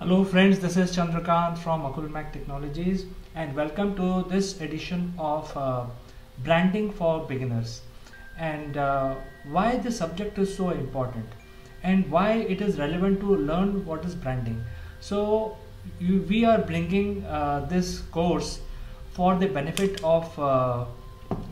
Hello friends, this is Chandrakant from Akulmach Technologies and welcome to this edition of uh, branding for beginners and uh, why this subject is so important and why it is relevant to learn what is branding. So you, we are bringing uh, this course for the benefit of uh,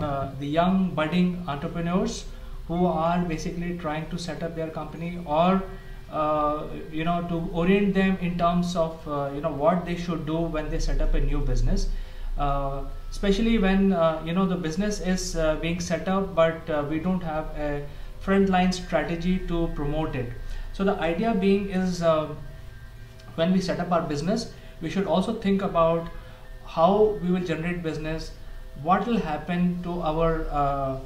uh, the young budding entrepreneurs who are basically trying to set up their company or you know to orient them in terms of uh, you know what they should do when they set up a new business. Uh, especially when uh, you know the business is uh, being set up but uh, we don't have a frontline strategy to promote it. So the idea being is when we set up our business we should also think about how we will generate business what will happen to our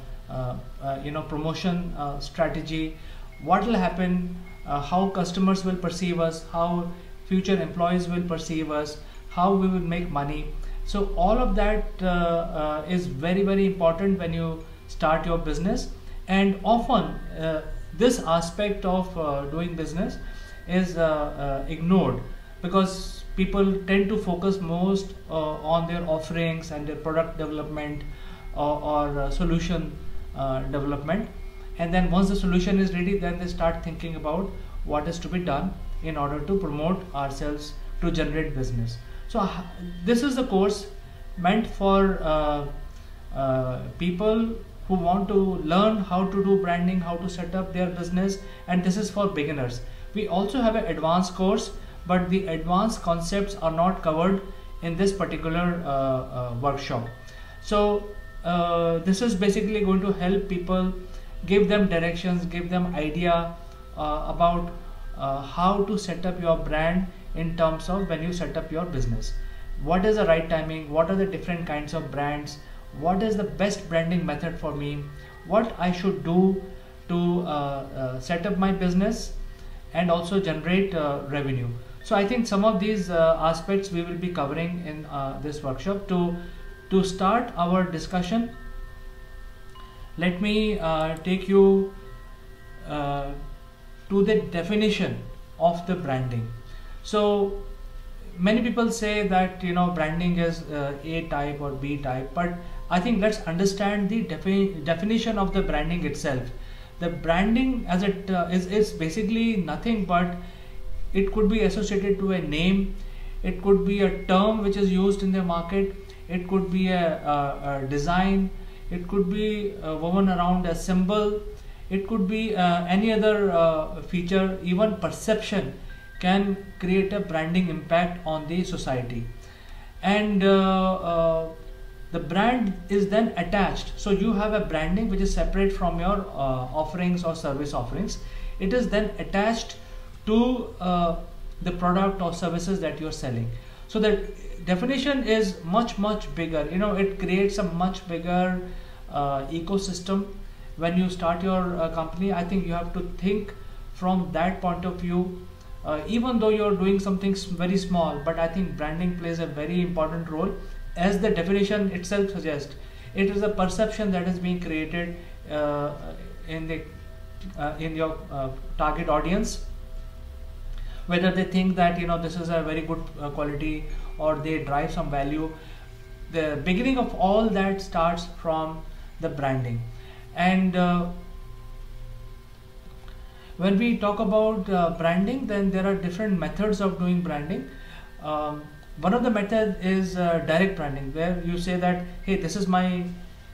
you know promotion strategy what will happen uh, how customers will perceive us, how future employees will perceive us, how we will make money. So all of that uh, uh, is very very important when you start your business and often uh, this aspect of uh, doing business is uh, ignored because people tend to focus most on their offerings and their product development or, or solution development and then once the solution is ready then they start thinking about what is to be done in order to promote ourselves to generate business. So this is the course meant for uh, uh, people who want to learn how to do branding how to set up their business and this is for beginners. We also have an advanced course but the advanced concepts are not covered in this particular uh, uh workshop. So uh, this is basically going to help people give them directions give them idea uh, about uh, how to set up your brand in terms of when you set up your business. What is the right timing? What are the different kinds of brands? What is the best branding method for me? What i should do to uh, uh, set up my business and also generate uh, revenue? So i think some of these uh, aspects we will be covering in this workshop. To to start our discussion let me uh, take you uh, to the definition of the branding. So many people say that you know branding is uh, a type or b type but i think let's understand the defi definition of the branding itself. The branding as it uh, is is basically nothing but it could be associated to a name it could be a term which is used in the market it could be a, a, a design it could be uh, woven around a symbol. It could be uh, any other uh, feature. Even perception can create a branding impact on the society. And uh, uh, the brand is then attached. So you have a branding which is separate from your uh, offerings or service offerings. It is then attached to the product or services that you're selling. So the definition is much much bigger. You know it creates a much bigger uh, ecosystem. When you start your uh, company i think you have to think from that point of view. Uh, even though you're doing something very small but i think branding plays a very important role. As the definition itself suggests it is a perception that is being created uh, in the uh, in your uh, target audience. Whether they think that you know this is a very good quality or they drive some value the beginning of all that starts from the branding. And uh, when we talk about uh, branding then there are different methods of doing branding. Um, one of the method is uh, direct branding where you say that hey this is my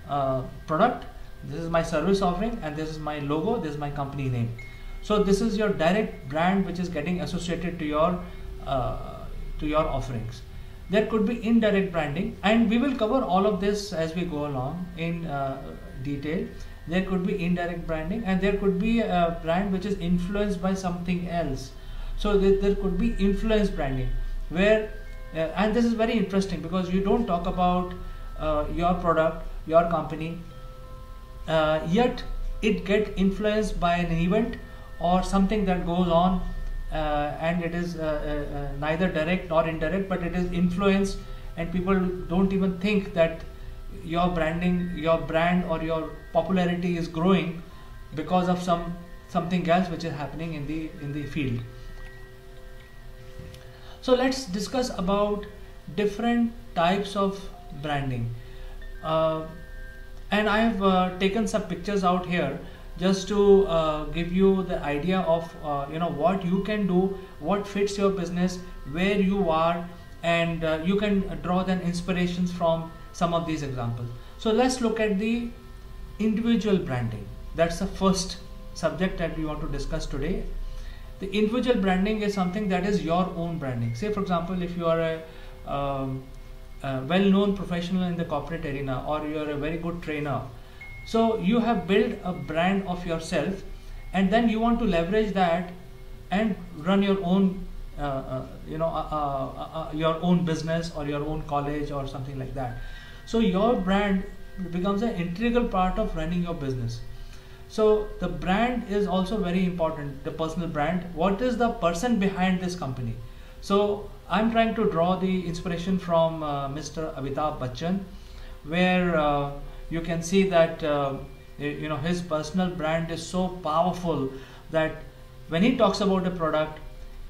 uh, product this is my service offering and this is my logo this is my company name. So this is your direct brand which is getting associated to your uh, to your offerings there could be indirect branding and we will cover all of this as we go along in uh, detail. There could be indirect branding and there could be a brand which is influenced by something else. So there, could be influence branding where uh, and this is very interesting because you don't talk about uh, your product your company uh, yet it get influenced by an event or something that goes on and it is uh, uh, neither direct nor indirect but it is influenced and people don't even think that your branding your brand or your popularity is growing because of some something else which is happening in the in the field So let's discuss about different types of branding. Uh, and I have uh, taken some pictures out here just to uh, give you the idea of uh, you know what you can do, what fits your business, where you are, and uh, you can draw then inspirations from some of these examples. So let's look at the individual branding. That's the first subject that we want to discuss today. The individual branding is something that is your own branding. Say, for example, if you are a, um, a well-known professional in the corporate arena, or you are a very good trainer, so you have built a brand of yourself, and then you want to leverage that and run your own, uh, uh, you know, uh, uh, uh, your own business or your own college or something like that. So your brand becomes an integral part of running your business. So the brand is also very important, the personal brand. What is the person behind this company? So I'm trying to draw the inspiration from uh, Mr. Amitabh Bachchan, where uh, you can see that uh, you know his personal brand is so powerful that when he talks about a product,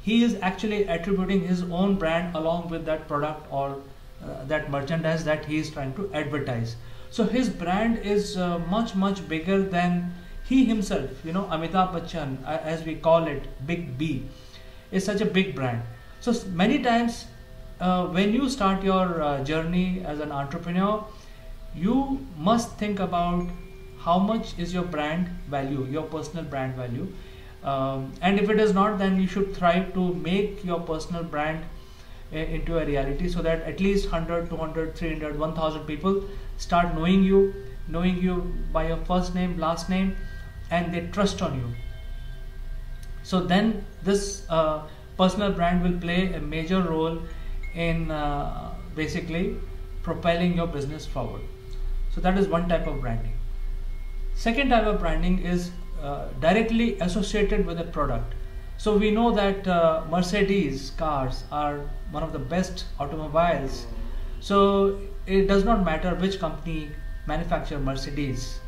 he is actually attributing his own brand along with that product or uh, that merchandise that he is trying to advertise. So his brand is uh, much much bigger than he himself. You know, Amitabh Bachchan, as we call it, Big B, is such a big brand. So many times uh, when you start your uh, journey as an entrepreneur, you must think about how much is your brand value, your personal brand value. Um, and if it is not, then you should try to make your personal brand into a reality so that at least 100 200 300 1000 people start knowing you knowing you by your first name last name and they trust on you so then this uh, personal brand will play a major role in uh, basically propelling your business forward so that is one type of branding second type of branding is uh, directly associated with a product so we know that uh, Mercedes cars are one of the best automobiles. So it does not matter which company manufacture Mercedes.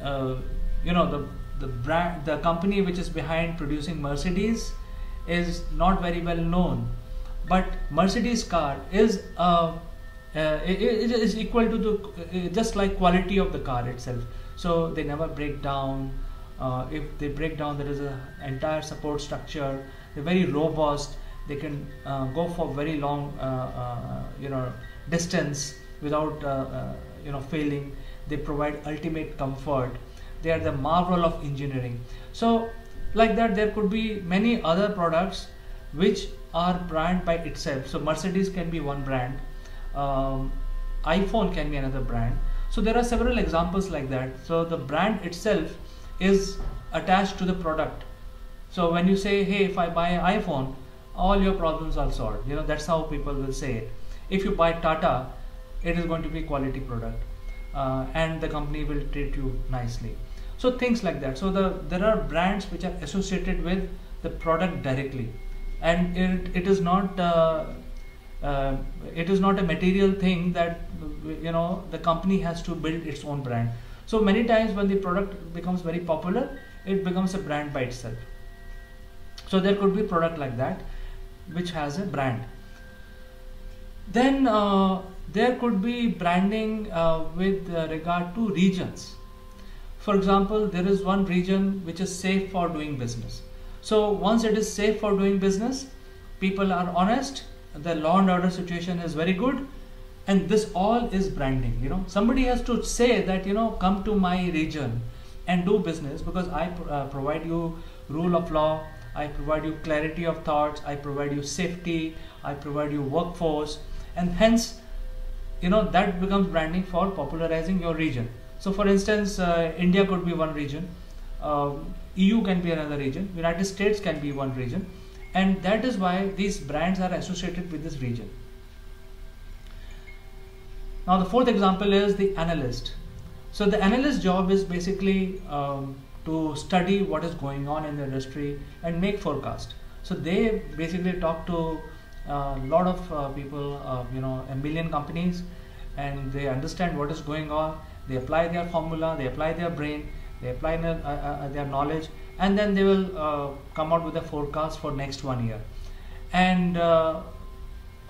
Uh, you know the the brand, the company which is behind producing Mercedes is not very well known, but Mercedes car is uh, uh, it, it is equal to the uh, just like quality of the car itself. So they never break down. Uh, if they break down there is an entire support structure. They're very robust. They can uh, go for very long uh, uh you know distance without uh, uh, you know failing. They provide ultimate comfort. They are the marvel of engineering. So like that there could be many other products which are brand by itself. So mercedes can be one brand um, iphone can be another brand so there are several examples like that so the brand itself is attached to the product. So when you say, hey, if I buy an iPhone, all your problems are solved. You know, that's how people will say it. If you buy Tata, it is going to be quality product. Uh, and the company will treat you nicely. So things like that. So the there are brands which are associated with the product directly, and it, it is not uh, uh, it is not a material thing that you know the company has to build its own brand. So many times when the product becomes very popular, it becomes a brand by itself. So there could be product like that, which has a brand. Then uh, there could be branding uh, with uh, regard to regions. For example, there is one region which is safe for doing business. So once it is safe for doing business, people are honest, the law and order situation is very good, and this all is branding you know. Somebody has to say that you know come to my region and do business because i uh, provide you rule of law i provide you clarity of thoughts i provide you safety i provide you workforce. And hence you know that becomes branding for popularizing your region. So for instance uh, india could be one region um, eu can be another region united states can be one region and that is why these brands are associated with this region now the fourth example is the analyst. So the analyst job is basically um, to study what is going on in the industry and make forecast. So they basically talk to a uh, lot of uh, people, uh, you know, a million companies, and they understand what is going on. They apply their formula, they apply their brain, they apply their, uh, uh, their knowledge, and then they will uh, come out with a forecast for next one year. And uh,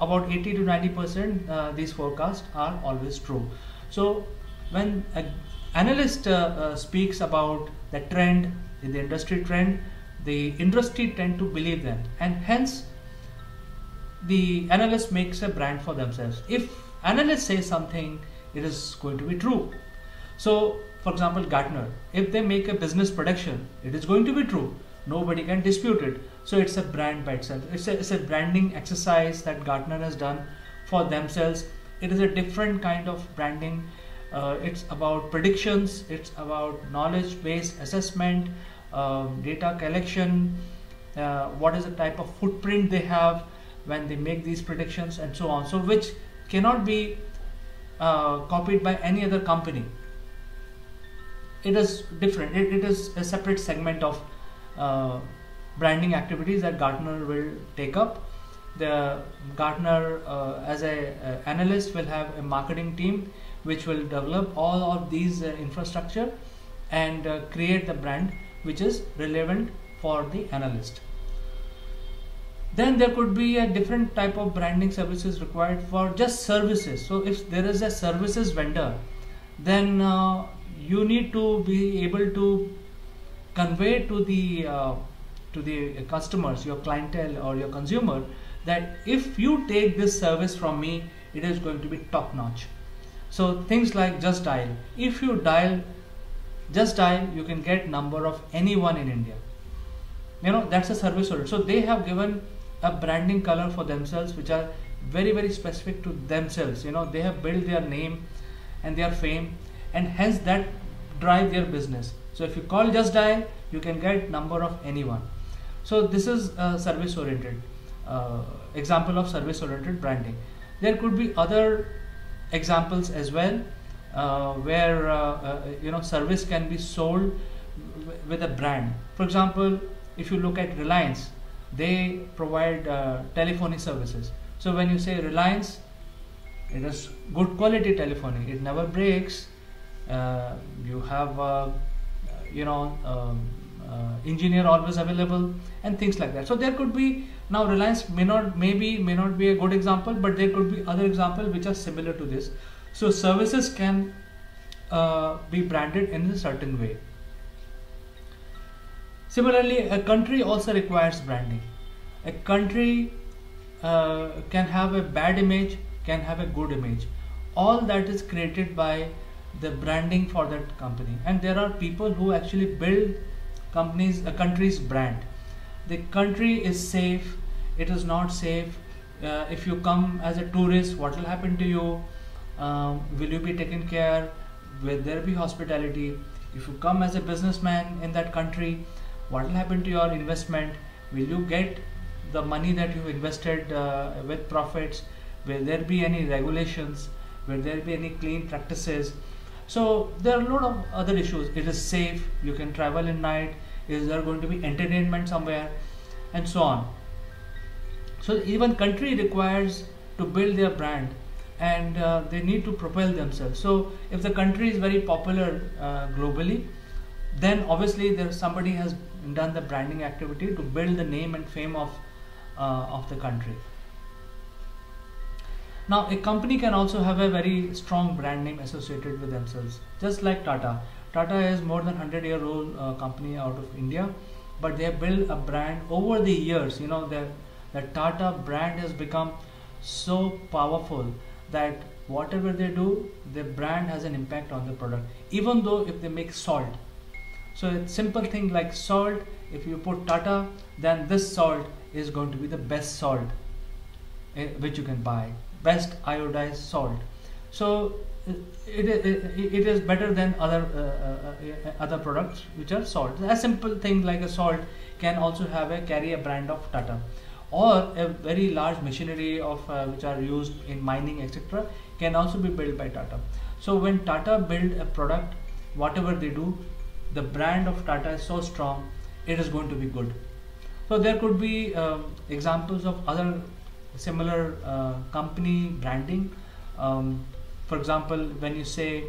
about 80 to 90 percent uh, these forecasts are always true. So when an analyst uh, uh, speaks about the trend in the industry trend the industry tend to believe them. And hence the analyst makes a brand for themselves. If analyst says something it is going to be true. So for example gartner. If they make a business prediction it is going to be true. Nobody can dispute it. So it's a brand by itself. It's a, it's a branding exercise that gartner has done for themselves. It is a different kind of branding. Uh, it's about predictions. It's about knowledge based assessment um, data collection. Uh, what is the type of footprint they have when they make these predictions and so on. So which cannot be uh, copied by any other company it is different it, it is a separate segment of uh, branding activities that Gartner will take up. The Gartner uh, as a uh, analyst will have a marketing team which will develop all of these uh, infrastructure and uh, create the brand which is relevant for the analyst. Then there could be a different type of branding services required for just services. So if there is a services vendor, then uh, you need to be able to convey to the uh, to the customers, your clientele or your consumer that if you take this service from me, it is going to be top notch. So things like Justdial. If you dial Justdial, you can get number of anyone in India. You know that's a service order. So they have given a branding color for themselves, which are very very specific to themselves. You know they have built their name and their fame, and hence that drive their business. So if you call Justdial, you can get number of anyone. So this is a service oriented uh, example of service oriented branding. There could be other examples as well uh, where uh, uh you know service can be sold with a brand. For example, if you look at Reliance, they provide uh, telephony services. So when you say Reliance, it is good quality telephony. It never breaks. Uh, you have you know um, uh, engineer always available and things like that. So there could be now reliance may not maybe may not be a good example but there could be other example which are similar to this. So services can uh, be branded in a certain way. Similarly a country also requires branding. A country uh, can have a bad image can have a good image. All that is created by the branding for that company. And there are people who actually build companies a country's brand. The country is safe. It is not safe. Uh, if you come as a tourist what will happen to you? Um, will you be taken care? Will there be hospitality? If you come as a businessman in that country what will happen to your investment? Will you get the money that you invested uh, with profits? Will there be any regulations? Will there be any clean practices so there are a lot of other issues. It is safe. You can travel in night. Is there going to be entertainment somewhere? And so on. So even country requires to build their brand. And uh, they need to propel themselves. So if the country is very popular uh, globally then obviously there somebody has done the branding activity to build the name and fame of uh, of the country now, a company can also have a very strong brand name associated with themselves, just like Tata. Tata is more than 100 year old uh, company out of India, but they have built a brand over the years. You know, the, the Tata brand has become so powerful that whatever they do, the brand has an impact on the product, even though if they make salt. So, a simple thing like salt, if you put Tata, then this salt is going to be the best salt eh, which you can buy best iodized salt. So it, it, it is better than other uh, uh, uh, other products which are salt. A simple thing like a salt can also have a carry a brand of Tata or a very large machinery of uh, which are used in mining etc can also be built by Tata. So when Tata build a product whatever they do the brand of Tata is so strong it is going to be good. So there could be um, examples of other similar uh, company branding. Um, for example, when you say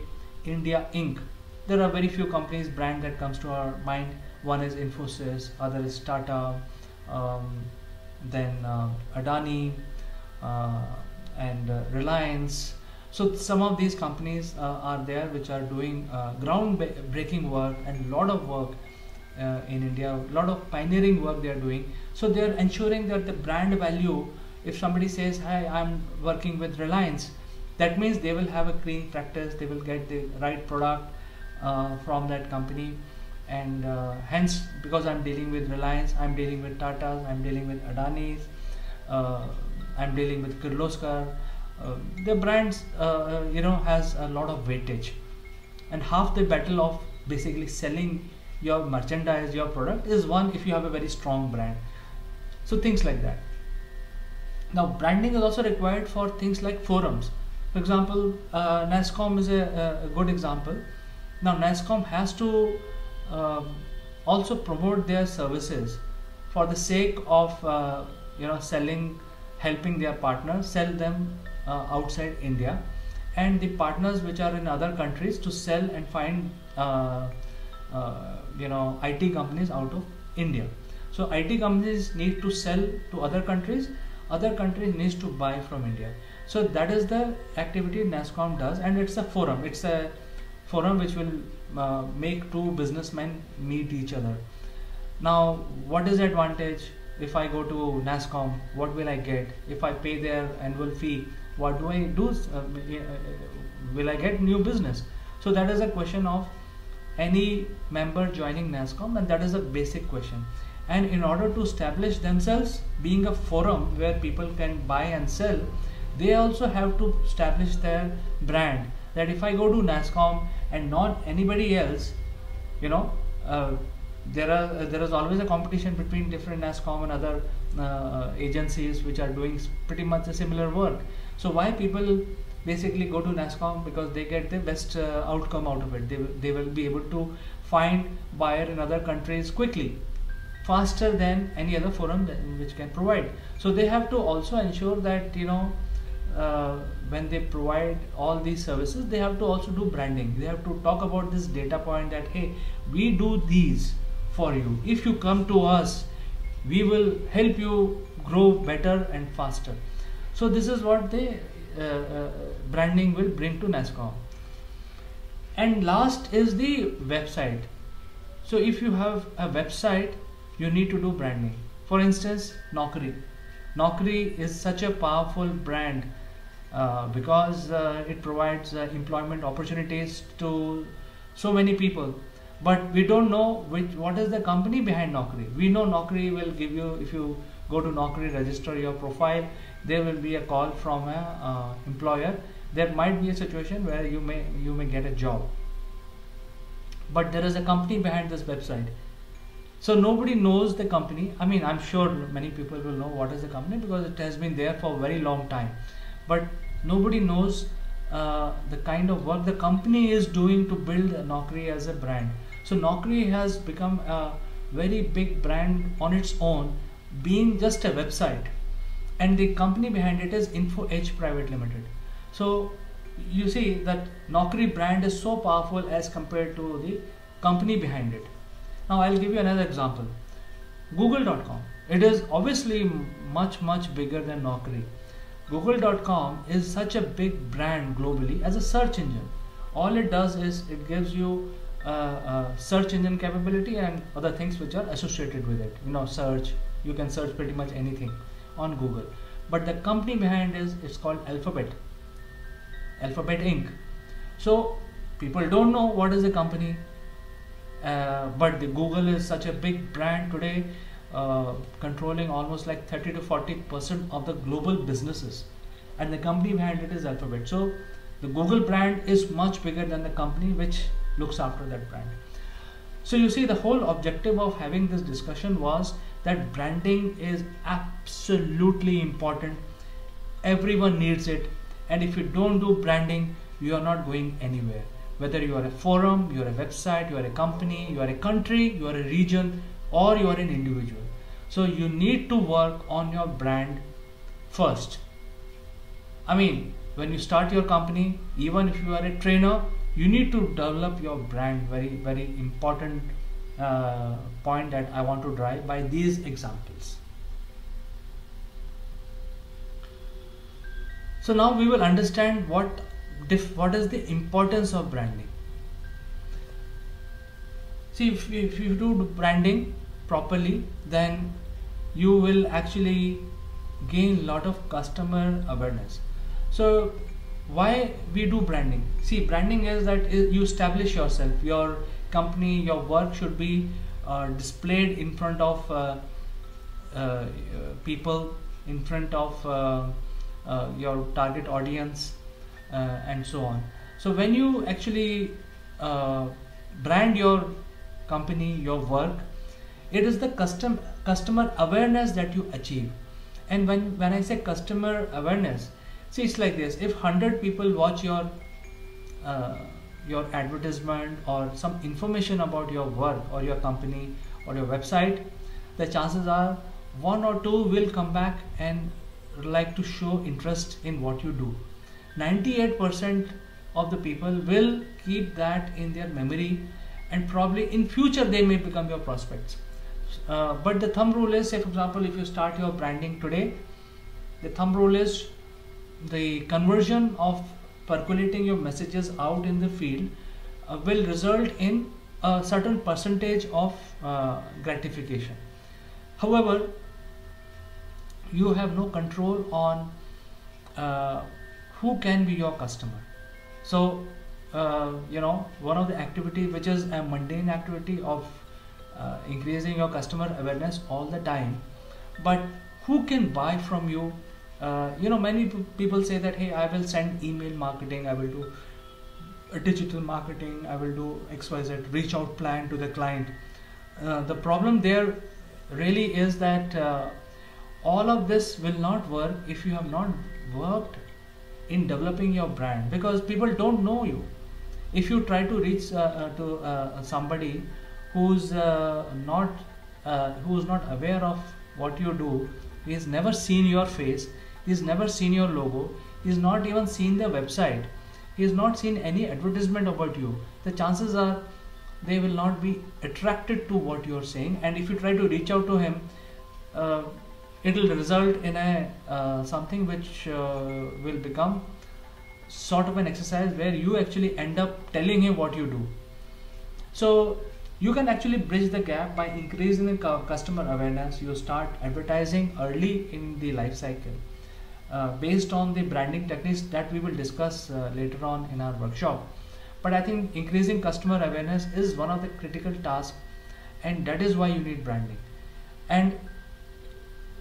India Inc., there are very few companies brand that comes to our mind. One is Infosys, other is Tata, um, then uh, Adani uh, and uh, Reliance. So some of these companies uh, are there which are doing uh, ground-breaking work and a lot of work uh, in India, a lot of pioneering work they are doing. So they are ensuring that the brand value, if somebody says, "Hi, I'm working with Reliance," that means they will have a clean practice. They will get the right product uh, from that company and uh, hence because I'm dealing with Reliance, I'm dealing with Tata's, I'm dealing with Adani's, uh, I'm dealing with Kirloskar. Uh, the brands, uh, uh, you know, has a lot of weightage, and half the battle of basically selling your merchandise, your product is one if you have a very strong brand. So things like that. Now branding is also required for things like forums. For example, uh, NASSCOM is a, a good example. Now NASSCOM has to um, also promote their services for the sake of uh, you know selling helping their partners sell them uh, outside india and the partners which are in other countries to sell and find uh, uh you know it companies out of india so it companies need to sell to other countries other countries needs to buy from india so that is the activity NASSCOM does and it's a forum it's a forum which will uh, make two businessmen meet each other. Now, what is the advantage if I go to NASSCOM? What will I get? If I pay their annual fee, what do I do? Uh, uh, will I get new business? So that is a question of any member joining NASSCOM, and that is a basic question. And in order to establish themselves, being a forum where people can buy and sell, they also have to establish their brand. That if I go to NASSCOM and not anybody else, you know, uh, there are uh, there is always a competition between different NASSCOM and other uh, agencies which are doing pretty much a similar work. So why people basically go to NASSCOM because they get the best uh, outcome out of it. They, they will be able to find buyer in other countries quickly faster than any other forum which can provide. So they have to also ensure that you know uh, when they provide all these services they have to also do branding. They have to talk about this data point that hey we do these for you. If you come to us we will help you grow better and faster. So this is what the uh, uh, branding will bring to NASSCOM. and last is the website. So if you have a website you need to do branding for instance Naukri. Naukri is such a powerful brand uh, because uh, it provides uh, employment opportunities to so many people. But we don't know which what is the company behind Naukri. We know Naukri will give you if you go to Naukri register your profile there will be a call from a uh, employer. There might be a situation where you may you may get a job. But there is a company behind this website so nobody knows the company I mean I'm sure many people will know what is the company because it has been there for a very long time but nobody knows uh, the kind of work the company is doing to build Naukri as a brand. So Naukri has become a very big brand on its own, being just a website, and the company behind it is Info Edge Private Limited. So you see that Naukri brand is so powerful as compared to the company behind it. Now I'll give you another example. Google.com. It is obviously much much bigger than Naukri Google.com is such a big brand globally as a search engine. All it does is it gives you uh, uh, search engine capability and other things which are associated with it. You know, search, you can search pretty much anything on Google. But the company behind is it's called Alphabet, Alphabet Inc. So people don't know what is the company, uh, but the Google is such a big brand today uh, controlling almost like 30 to 40 percent of the global businesses. And the company behind it is alphabet. So the google brand is much bigger than the company which looks after that brand. So you see the whole objective of having this discussion was that branding is absolutely important. Everyone needs it. And if you don't do branding you are not going anywhere whether you are a forum, you are a website, you are a company, you are a country, you are a region, or you are an individual. So you need to work on your brand first. I mean, when you start your company, even if you are a trainer, you need to develop your brand. Very, very important uh, point that I want to drive by these examples. So now we will understand what what is the importance of branding? See if, if you do branding properly then you will actually gain lot of customer awareness. So why we do branding? See branding is that you establish yourself. Your company your work should be uh, displayed in front of uh, uh, people in front of uh, uh, your target audience. uh, and so on. So when you actually brand your company your work it is the custom customer awareness that you achieve. And when when i say customer awareness see it's like this. If 100 people watch your uh, your advertisement or some information about your work or your company or your website the chances are one or two will come back and like to show interest in what you do 98% of the people will keep that in their memory and probably in future they may become your prospects. Uh, but the thumb rule is say for example if you start your branding today the thumb rule is the conversion of percolating your messages out in the field uh, will result in a certain percentage of uh, gratification. However you have no control on uh, who can be your customer? So uh, you know one of the activity which is a mundane activity of uh, increasing your customer awareness all the time but who can buy from you? Uh, you know many people say that hey i will send email marketing i will do digital marketing i will do xyz reach out plan to the client. Uh, the problem there really is that uh, all of this will not work if you have not worked in developing your brand because people don't know you. If you try to reach uh, uh, to uh, somebody who's uh, not who's not aware of what you do he's never seen your face he's never seen your logo he's not even seen the website he's not seen any advertisement about you the chances are they will not be attracted to what you're saying. And if you try to reach out to him uh, it will result in a uh, something which uh, will become sort of an exercise where you actually end up telling him what you do. So you can actually bridge the gap by increasing the customer awareness. You start advertising early in the life cycle uh, based on the branding techniques that we will discuss uh, later on in our workshop. But i think increasing customer awareness is one of the critical tasks and that is why you need branding. And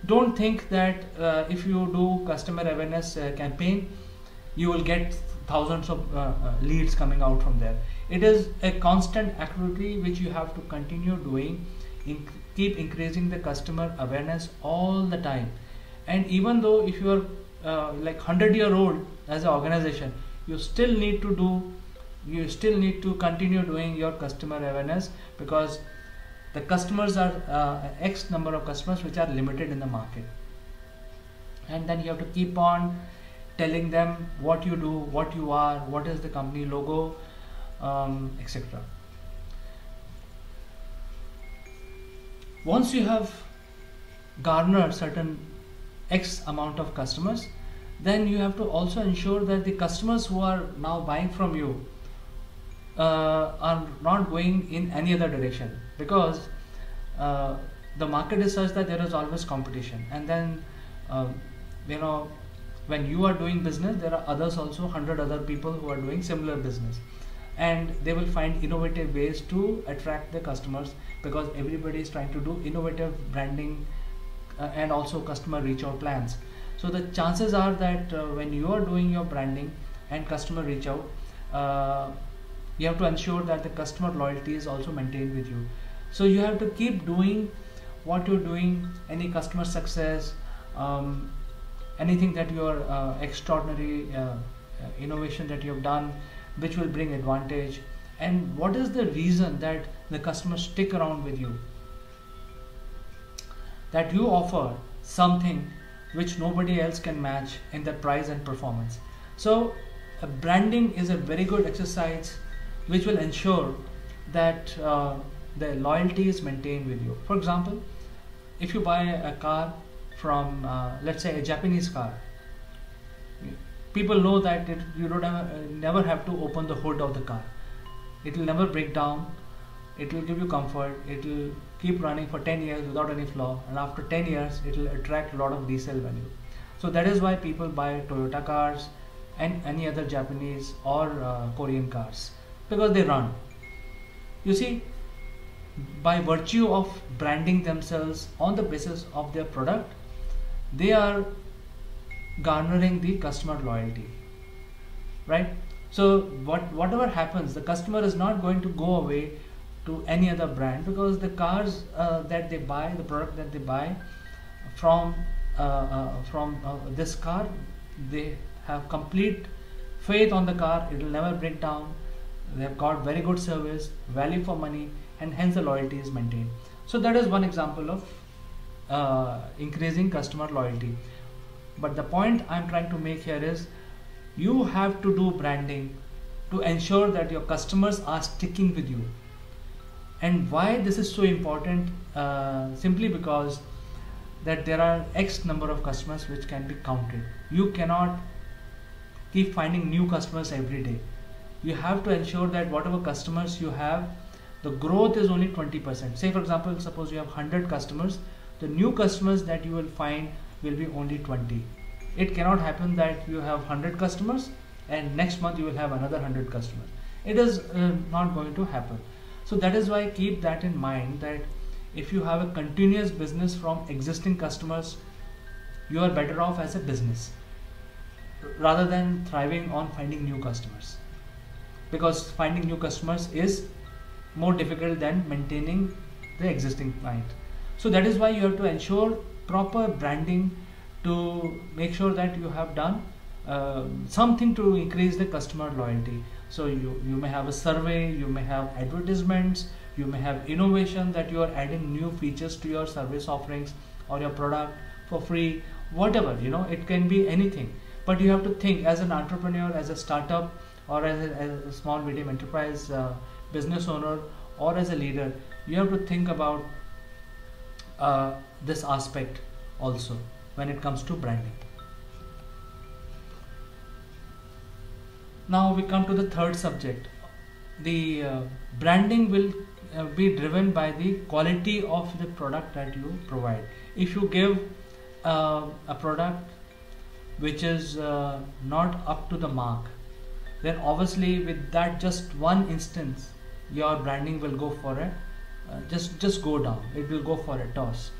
don't think that uh, if you do customer awareness uh, campaign you will get thousands of uh, uh, leads coming out from there. It is a constant activity which you have to continue doing in, keep increasing the customer awareness all the time. And even though if you are uh, like 100 year old as an organization you still need to do you still need to continue doing your customer awareness because the customers are uh, x number of customers which are limited in the market. And then you have to keep on telling them what you do what you are what is the company logo um, etc once you have garnered certain x amount of customers then you have to also ensure that the customers who are now buying from you uh, are not going in any other direction because uh, the market is such that there is always competition. And then um, you know when you are doing business there are others also 100 other people who are doing similar business. And they will find innovative ways to attract the customers because everybody is trying to do innovative branding uh, and also customer reach out plans. So the chances are that uh, when you are doing your branding and customer reach out uh, you have to ensure that the customer loyalty is also maintained with you. So you have to keep doing what you're doing any customer success um, anything that your uh, extraordinary uh, uh, innovation that you have done which will bring advantage. And what is the reason that the customers stick around with you? That you offer something which nobody else can match in the price and performance. So branding is a very good exercise which will ensure that uh, the loyalty is maintained with you. For example, if you buy a car from, uh, let's say, a Japanese car, people know that it, you don't have, uh, never have to open the hood of the car. It will never break down. It will give you comfort. It will keep running for 10 years without any flaw. And after 10 years it will attract a lot of resale value. So that is why people buy toyota cars and any other japanese or uh, korean cars because they run. You see by virtue of branding themselves on the basis of their product they are garnering the customer loyalty. Right? So what whatever happens the customer is not going to go away to any other brand because the cars uh, that they buy the product that they buy from uh, uh, from uh, this car they have complete faith on the car. It will never break down they have got very good service value for money and hence the loyalty is maintained. So that is one example of uh, increasing customer loyalty. But the point i'm trying to make here is you have to do branding to ensure that your customers are sticking with you. And why this is so important uh, simply because that there are x number of customers which can be counted. You cannot keep finding new customers every day you have to ensure that whatever customers you have the growth is only 20% say for example suppose you have 100 customers the new customers that you will find will be only 20 it cannot happen that you have 100 customers and next month you will have another 100 customers. It is uh, not going to happen. So that is why keep that in mind that if you have a continuous business from existing customers you are better off as a business rather than thriving on finding new customers because finding new customers is more difficult than maintaining the existing client. So that is why you have to ensure proper branding to make sure that you have done uh, something to increase the customer loyalty. So you you may have a survey you may have advertisements you may have innovation that you are adding new features to your service offerings or your product for free whatever you know it can be anything. But you have to think as an entrepreneur as a startup or as a, as a small medium enterprise uh, business owner or as a leader you have to think about uh, this aspect also when it comes to branding. Now we come to the third subject. The uh, branding will uh, be driven by the quality of the product that you provide. If you give uh, a product which is uh, not up to the mark, then obviously with that just one instance, your branding will go for a uh, just just go down. It will go for a toss.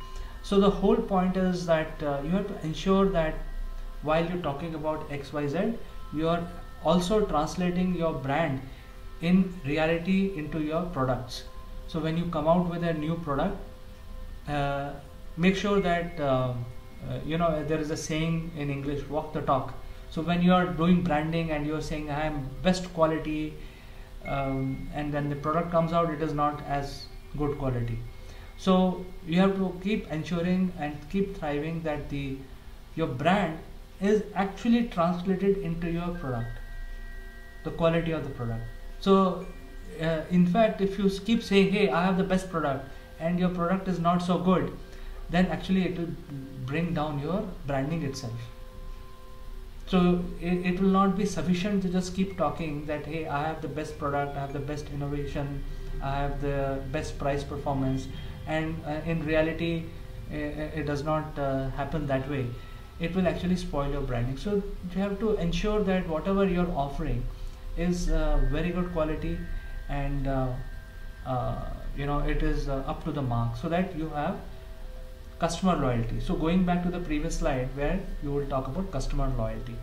So the whole point is that uh, you have to ensure that while you're talking about xyz you are also translating your brand in reality into your products. So when you come out with a new product uh, make sure that uh, uh you know there is a saying in english walk the talk so when you are doing branding and you're saying i am best quality um, and then the product comes out it is not as good quality. So you have to keep ensuring and keep thriving that the your brand is actually translated into your product the quality of the product. So uh, in fact if you keep saying hey i have the best product and your product is not so good then actually it will bring down your branding itself so it, it will not be sufficient to just keep talking that hey i have the best product i have the best innovation i have the best price performance. And uh, in reality it does not uh, happen that way. It will actually spoil your branding. So you have to ensure that whatever you're offering is uh, very good quality and uh, uh, you know it is uh, up to the mark so that you have customer loyalty so going back to the previous slide where you will talk about customer loyalty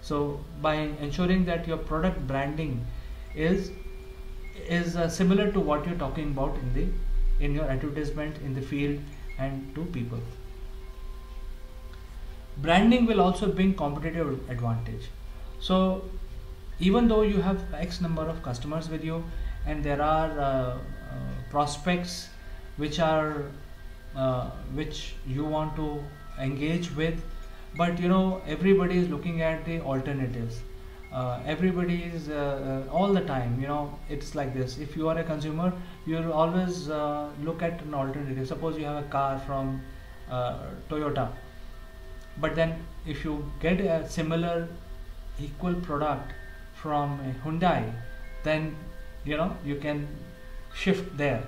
so by ensuring that your product branding is is similar to what you're talking about in the in your advertisement in the field and to people. Branding will also bring competitive advantage. So even though you have X number of customers with you and there are uh, uh, prospects which are uh, which you want to engage with. But you know everybody is looking at the alternatives. Uh, everybody is uh, uh, all the time you know it's like this. If you are a consumer you'll always uh, look at an alternative. Suppose you have a car from uh, Toyota. But then if you get a similar equal product from Hyundai then you know you can shift there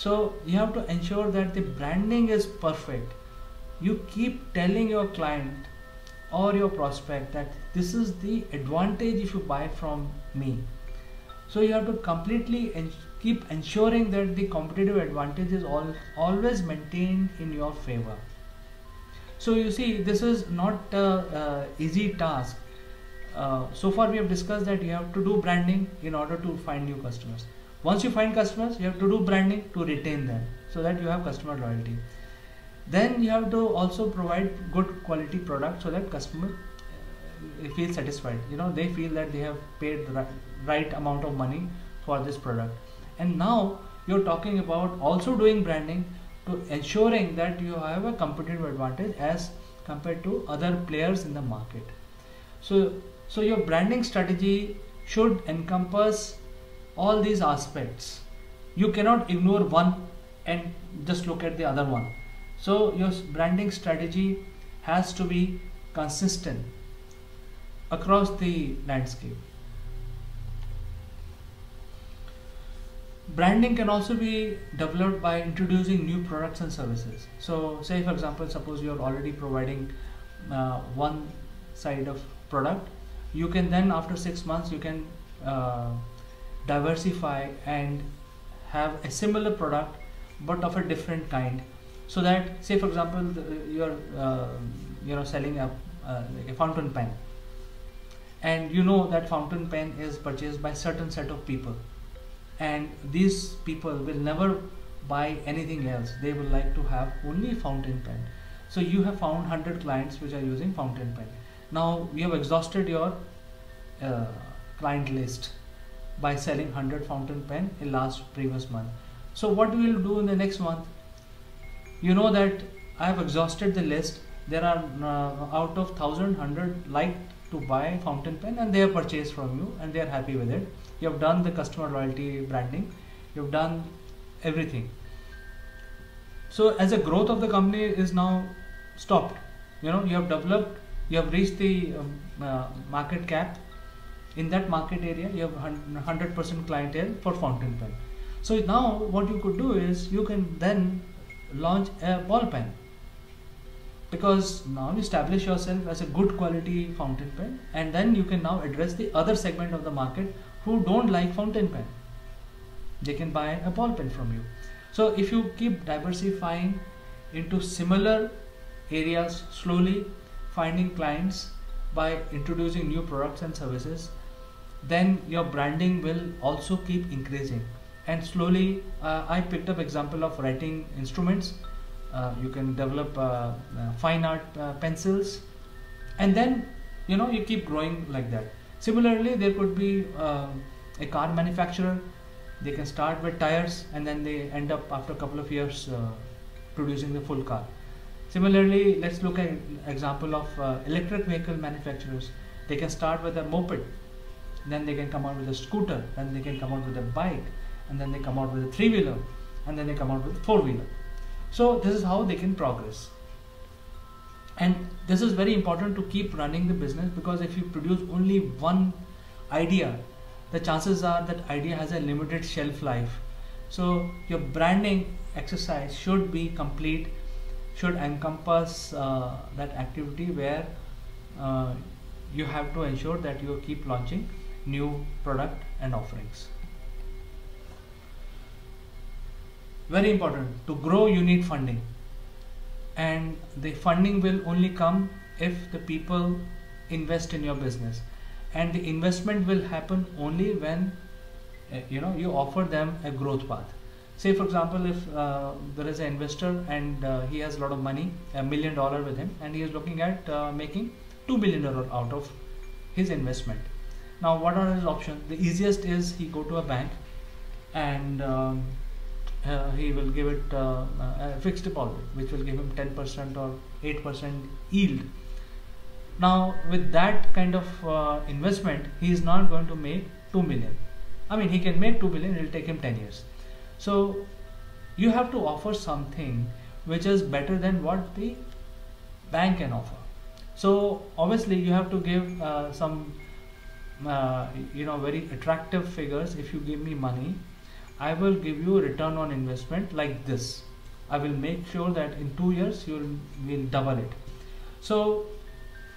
so you have to ensure that the branding is perfect. You keep telling your client or your prospect that this is the advantage if you buy from me. So you have to completely en- keep ensuring that the competitive advantage is all, always maintained in your favor. So you see this is not a, easy task. Uh, so far we have discussed that you have to do branding in order to find new customers once you find customers you have to do branding to retain them so that you have customer loyalty. Then you have to also provide good quality product so that customer uh, feel satisfied. You know they feel that they have paid the right, right amount of money for this product. And now you're talking about also doing branding to ensuring that you have a competitive advantage as compared to other players in the market. So so your branding strategy should encompass all these aspects you cannot ignore one and just look at the other one so your branding strategy has to be consistent across the landscape. Branding can also be developed by introducing new products and services. So say for example, suppose you're already providing uh, one side of product, you can then after six months you can uh, diversify and have a similar product but of a different kind. So that say for example you're uh, you know selling a uh, like a fountain pen. And you know that fountain pen is purchased by certain set of people. And these people will never buy anything else. They will like to have only fountain pen. So you have found 100 clients which are using fountain pen. Now you have exhausted your uh, client list by selling 100 fountain pen in last previous month. So what we will do in the next month? You know that I have exhausted the list. There are uh, out of thousand hundred like to buy fountain pen and they have purchased from you and they are happy with it. You have done the customer loyalty branding. You have done everything. So as a growth of the company is now stopped. You know you have developed you have reached the um, uh, market cap in that market area you have 100% clientele for fountain pen. So now what you could do is you can then launch a ball pen. Because now you establish yourself as a good quality fountain pen and then you can now address the other segment of the market who don't like fountain pen. They can buy a ball pen from you. So if you keep diversifying into similar areas slowly finding clients by introducing new products and services then your branding will also keep increasing. And slowly uh, I picked up example of writing instruments. Uh, you can develop uh, uh fine art uh, pencils. And then you know you keep growing like that. Similarly there could be um, a car manufacturer. They can start with tires and then they end up after a couple of years uh, producing the full car. Similarly let's look at example of electric vehicle manufacturers. They can start with a moped then they can come out with a scooter then they can come out with a bike and then they come out with a three wheeler and then they come out with a four wheeler so this is how they can progress. And this is very important to keep running the business because if you produce only one idea the chances are that idea has a limited shelf life. So your branding exercise should be complete should encompass uh, that activity where uh, you have to ensure that you keep launching new product and offerings. Very important to grow you need funding. And the funding will only come if the people invest in your business. And the investment will happen only when uh, you know you offer them a growth path. Say for example if uh, there is an investor and uh, he has a lot of money a million dollar with him and he is looking at uh, making two million dollar out of his investment now what are his options? The easiest is he go to a bank and um, uh, he will give it uh, a fixed deposit which will give him 10% or 8% yield. Now with that kind of uh, investment he is not going to make 2 million. I mean he can make 2 million it will take him 10 years. So you have to offer something which is better than what the bank can offer. So obviously you have to give uh, some uh, you know very attractive figures if you give me money i will give you a return on investment like this. I will make sure that in two years you will, double it. So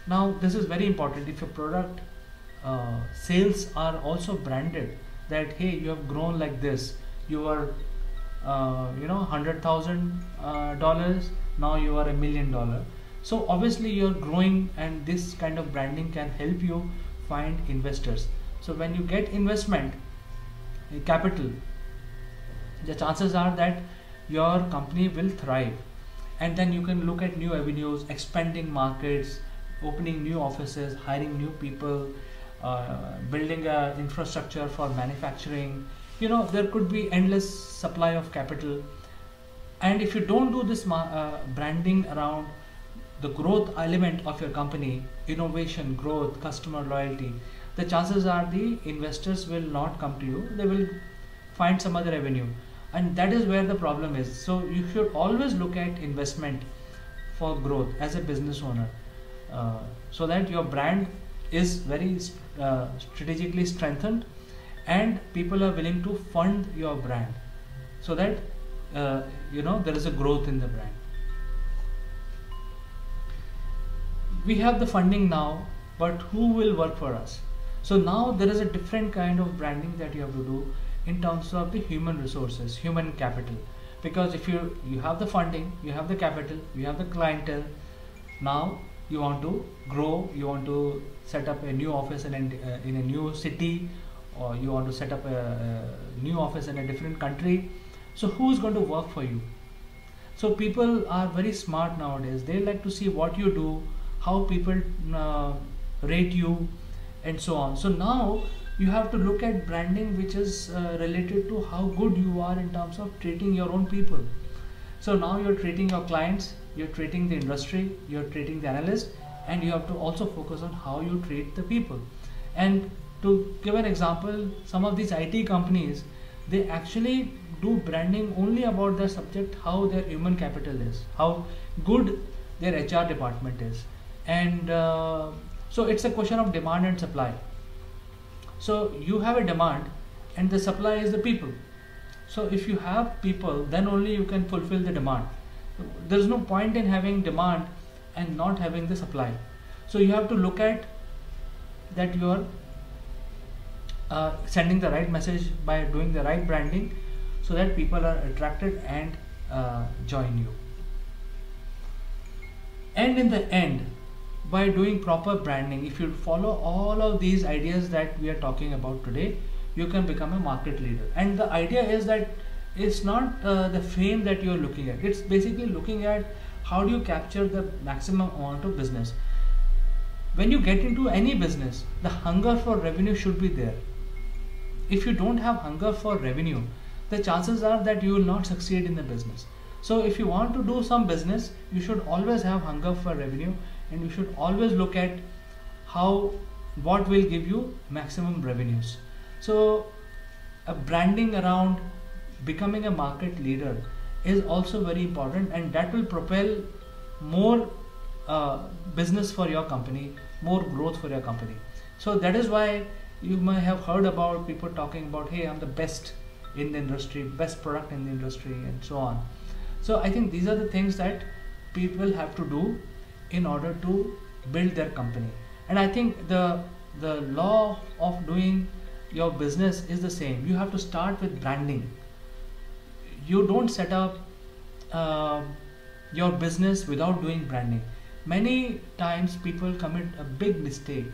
now this is very important. If your product uh, sales are also branded that hey you have grown like this you are uh, you know hundred thousand uh, dollars now you are a million dollar. So obviously you're growing and this kind of branding can help you find investors. So when you get investment uh, capital the chances are that your company will thrive. And then you can look at new avenues expanding markets opening new offices hiring new people uh, building a infrastructure for manufacturing. You know there could be endless supply of capital. And if you don't do this uh, branding around the growth element of your company innovation growth customer loyalty the chances are the investors will not come to you. They will find some other avenue. And that is where the problem is. So you should always look at investment for growth as a business owner uh, so that your brand is very uh, strategically strengthened and people are willing to fund your brand so that uh, you know there is a growth in the brand we have the funding now but who will work for us? So now there is a different kind of branding that you have to do in terms of the human resources human capital. Because if you you have the funding you have the capital you have the clientele now you want to grow you want to set up a new office in a, uh, in a new city or you want to set up a, a new office in a different country so who's going to work for you? So people are very smart nowadays. They like to see what you do how people uh, rate you and so on. So now you have to look at branding which is uh, related to how good you are in terms of treating your own people. So now you're treating your clients you're treating the industry you're treating the analyst and you have to also focus on how you treat the people. And to give an example some of these IT companies they actually do branding only about their subject how their human capital is how good their HR department is and uh, so it's a question of demand and supply. So you have a demand and the supply is the people. So if you have people then only you can fulfill the demand. There is no point in having demand and not having the supply. So you have to look at that you are uh, sending the right message by doing the right branding so that people are attracted and uh, join you. And in the end by doing proper branding if you follow all of these ideas that we are talking about today you can become a market leader. And the idea is that it's not uh, the fame that you're looking at. It's basically looking at how do you capture the maximum amount of business. When you get into any business the hunger for revenue should be there. If you don't have hunger for revenue the chances are that you will not succeed in the business. So if you want to do some business you should always have hunger for revenue and you should always look at how what will give you maximum revenues. So a branding around becoming a market leader is also very important and that will propel more uh, business for your company more growth for your company. So that is why you may have heard about people talking about hey i'm the best in the industry best product in the industry and so on. So i think these are the things that people have to do in order to build their company. And i think the the law of doing your business is the same. You have to start with branding. You don't set up uh, your business without doing branding. Many times people commit a big mistake.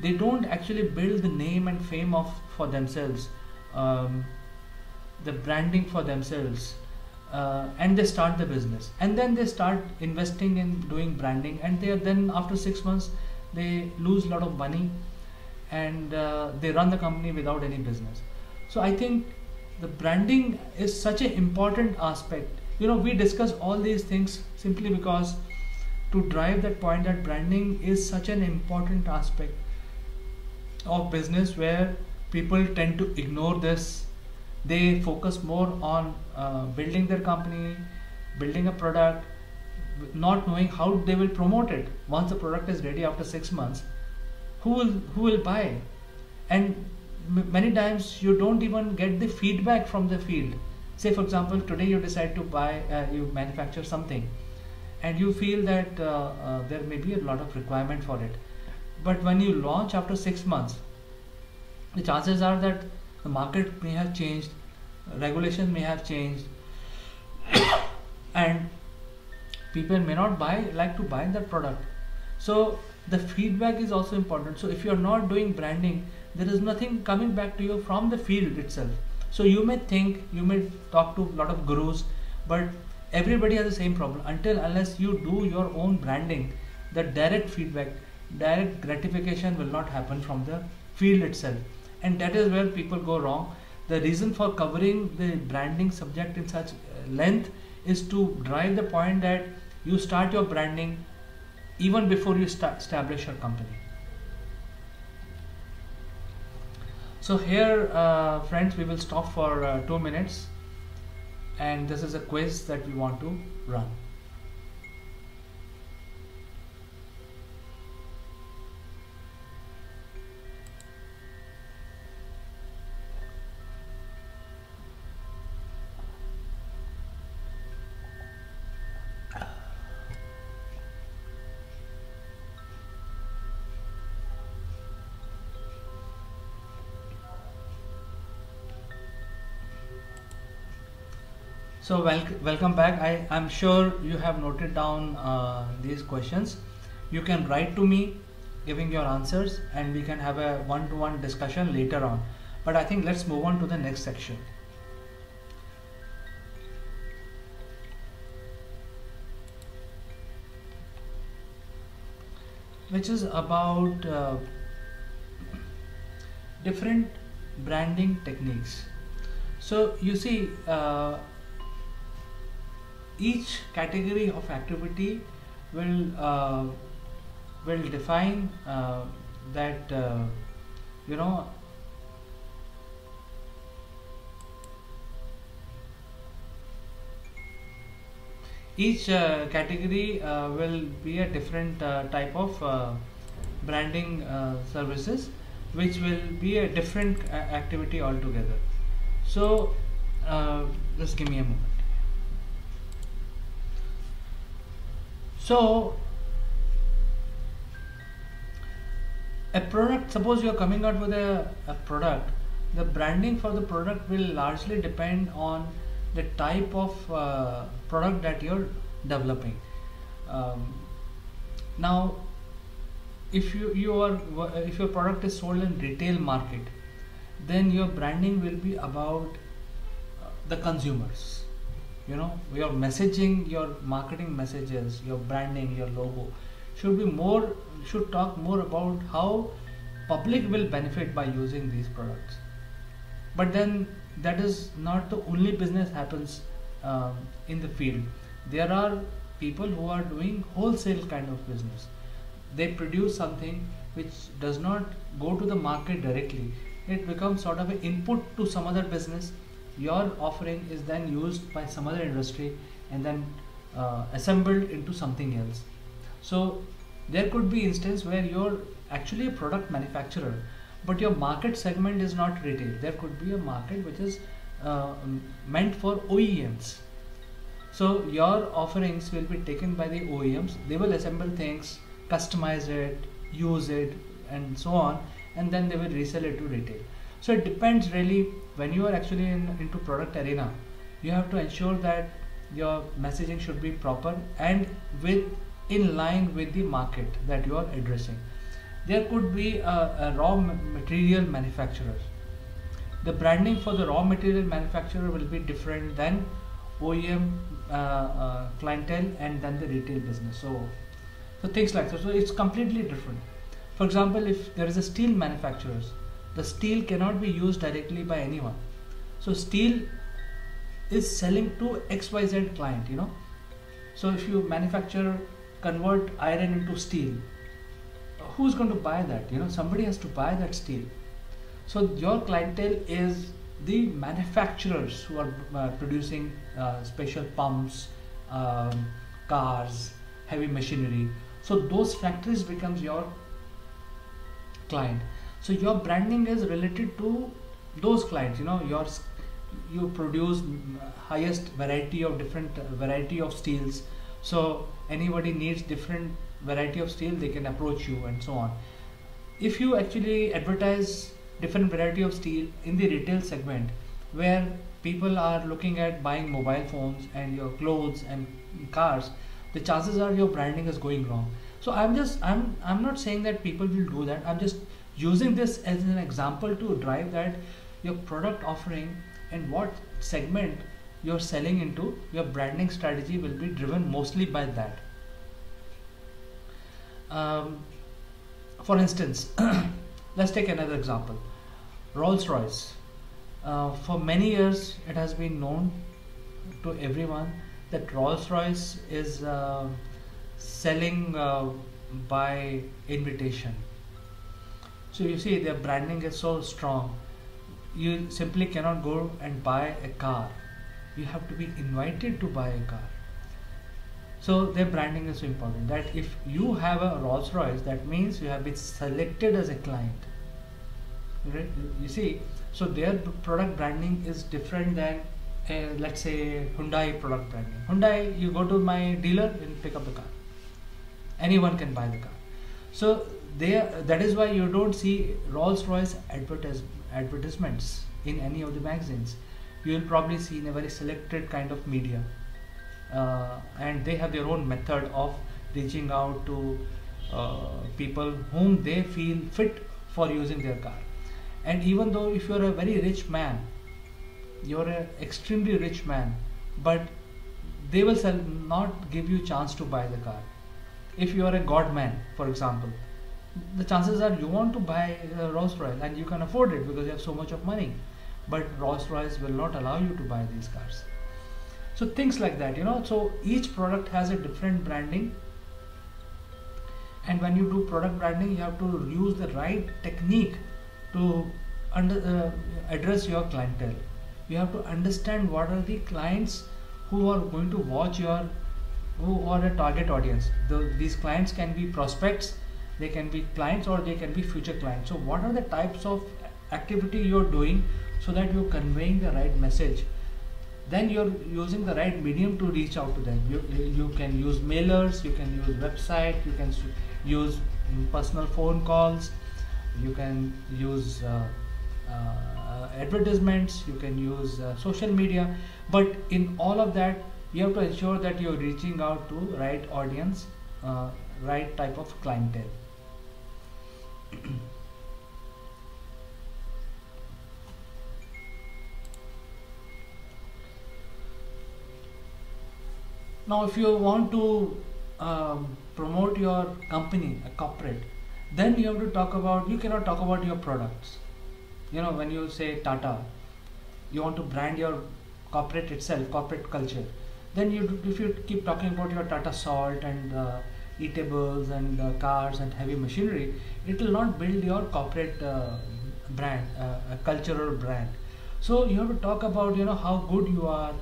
They don't actually build the name and fame of for themselves um, the branding for themselves uh, and they start the business. And then they start investing in doing branding. And they are then after six months they lose a lot of money and uh, they run the company without any business. So i think the branding is such an important aspect. You know we discuss all these things simply because to drive that point that branding is such an important aspect of business where people tend to ignore this they focus more on uh, building their company building a product not knowing how they will promote it. Once the product is ready after six months who will who will buy? And many times you don't even get the feedback from the field. Say for example today you decide to buy uh, you manufacture something and you feel that uh, uh, there may be a lot of requirement for it. But when you launch after six months the chances are that the market may have changed regulations may have changed and people may not buy like to buy that product. So the feedback is also important. So if you are not doing branding there is nothing coming back to you from the field itself. So you may think you may talk to a lot of gurus but everybody has the same problem. Until unless you do your own branding the direct feedback direct gratification will not happen from the field itself and that is where people go wrong. The reason for covering the branding subject in such uh, length is to drive the point that you start your branding even before you start establish your company. So here uh, friends we will stop for uh, two minutes. And this is a quiz that we want to run So wel- welcome back. I am sure you have noted down uh, these questions. You can write to me giving your answers and we can have a one-to-one discussion later on. But I think let's move on to the next section. Which is about uh, different branding techniques. So you see, uh, each category of activity will uh, will define uh, that uh, you know each uh, category uh, will be a different uh, type of branding services which will be a different activity altogether. So just give me a moment so a product suppose you are coming out with a, a product the branding for the product will largely depend on the type of uh, product that you're developing. Um, now if you you are if your product is sold in retail market then your branding will be about uh, the consumers you know your messaging your marketing messages your branding your logo. Should be more should talk more about how public will benefit by using these products. But then that is not the only business happens um, in the field. There are people who are doing wholesale kind of business. They produce something which does not go to the market directly. It becomes sort of an input to some other business your offering is then used by some other industry and then uh, assembled into something else. So there could be instance where you're actually a product manufacturer but your market segment is not retail. There could be a market which is uh, meant for OEMs so your offerings will be taken by the OEMs they will assemble things customize it use it and so on and then they will resell it to retail. So it depends really when you are actually in, into product arena you have to ensure that your messaging should be proper and with in line with the market that you are addressing. There could be a, a raw material manufacturer the branding for the raw material manufacturer will be different than OEM uh, uh, clientele and then the retail business. So so things like that. So it's completely different. For example if there is a steel manufacturers the steel cannot be used directly by anyone. So steel is selling to xyz client you know. So if you manufacture convert iron into steel who's going to buy that you know? Somebody has to buy that steel. So your clientele is the manufacturers who are uh, producing uh, special pumps um, cars heavy machinery. So those factories becomes your client so your branding is related to those clients you know your you produce highest variety of different uh, variety of steels. So anybody needs different variety of steel they can approach you and so on. If you actually advertise different variety of steel in the retail segment where people are looking at buying mobile phones and your clothes and cars the chances are your branding is going wrong. So i'm just i'm i'm not saying that people will do that. I'm just using this as an example to drive that your product offering and what segment you're selling into your branding strategy will be driven mostly by that. Um, for instance let's take another example. Rolls-Royce. Uh, for many years it has been known to everyone that Rolls-Royce is uh, selling uh, by invitation so you see their branding is so strong. You simply cannot go and buy a car. You have to be invited to buy a car. So their branding is so important that if you have a Rolls Royce that means you have been selected as a client. You see so their product branding is different than let's say Hyundai product branding. Hyundai you go to my dealer and pick up the car. Anyone can buy the car. So they that is why you don't see Rolls Royce advertise, advertisements in any of the magazines. You will probably see in a very selected kind of media. Uh, and they have their own method of reaching out to uh, people whom they feel fit for using their car. And even though if you're a very rich man you're an extremely rich man but they will not give you a chance to buy the car. If you are a god man for example the chances are you want to buy a Rolls Royce and you can afford it because you have so much of money. But Rolls Royce will not allow you to buy these cars. So things like that you know. So each product has a different branding. And when you do product branding you have to use the right technique to under, uh, address your clientele. You have to understand what are the clients who are going to watch your who are a target audience. The, these clients can be prospects they can be clients or they can be future clients. So what are the types of activity you're doing so that you're conveying the right message? Then you're using the right medium to reach out to them. You, you can use mailers you can use website you can use personal phone calls you can use uh, uh, advertisements you can use uh, social media. But in all of that you have to ensure that you're reaching out to right audience uh, right type of clientele now if you want to um, promote your company a corporate then you have to talk about you cannot talk about your products. You know when you say tata you want to brand your corporate itself corporate culture then you if you keep talking about your tata salt and uh, eatables and uh, cars and heavy machinery it will not build your corporate uh, brand uh, a cultural brand. So you have to talk about you know how good you are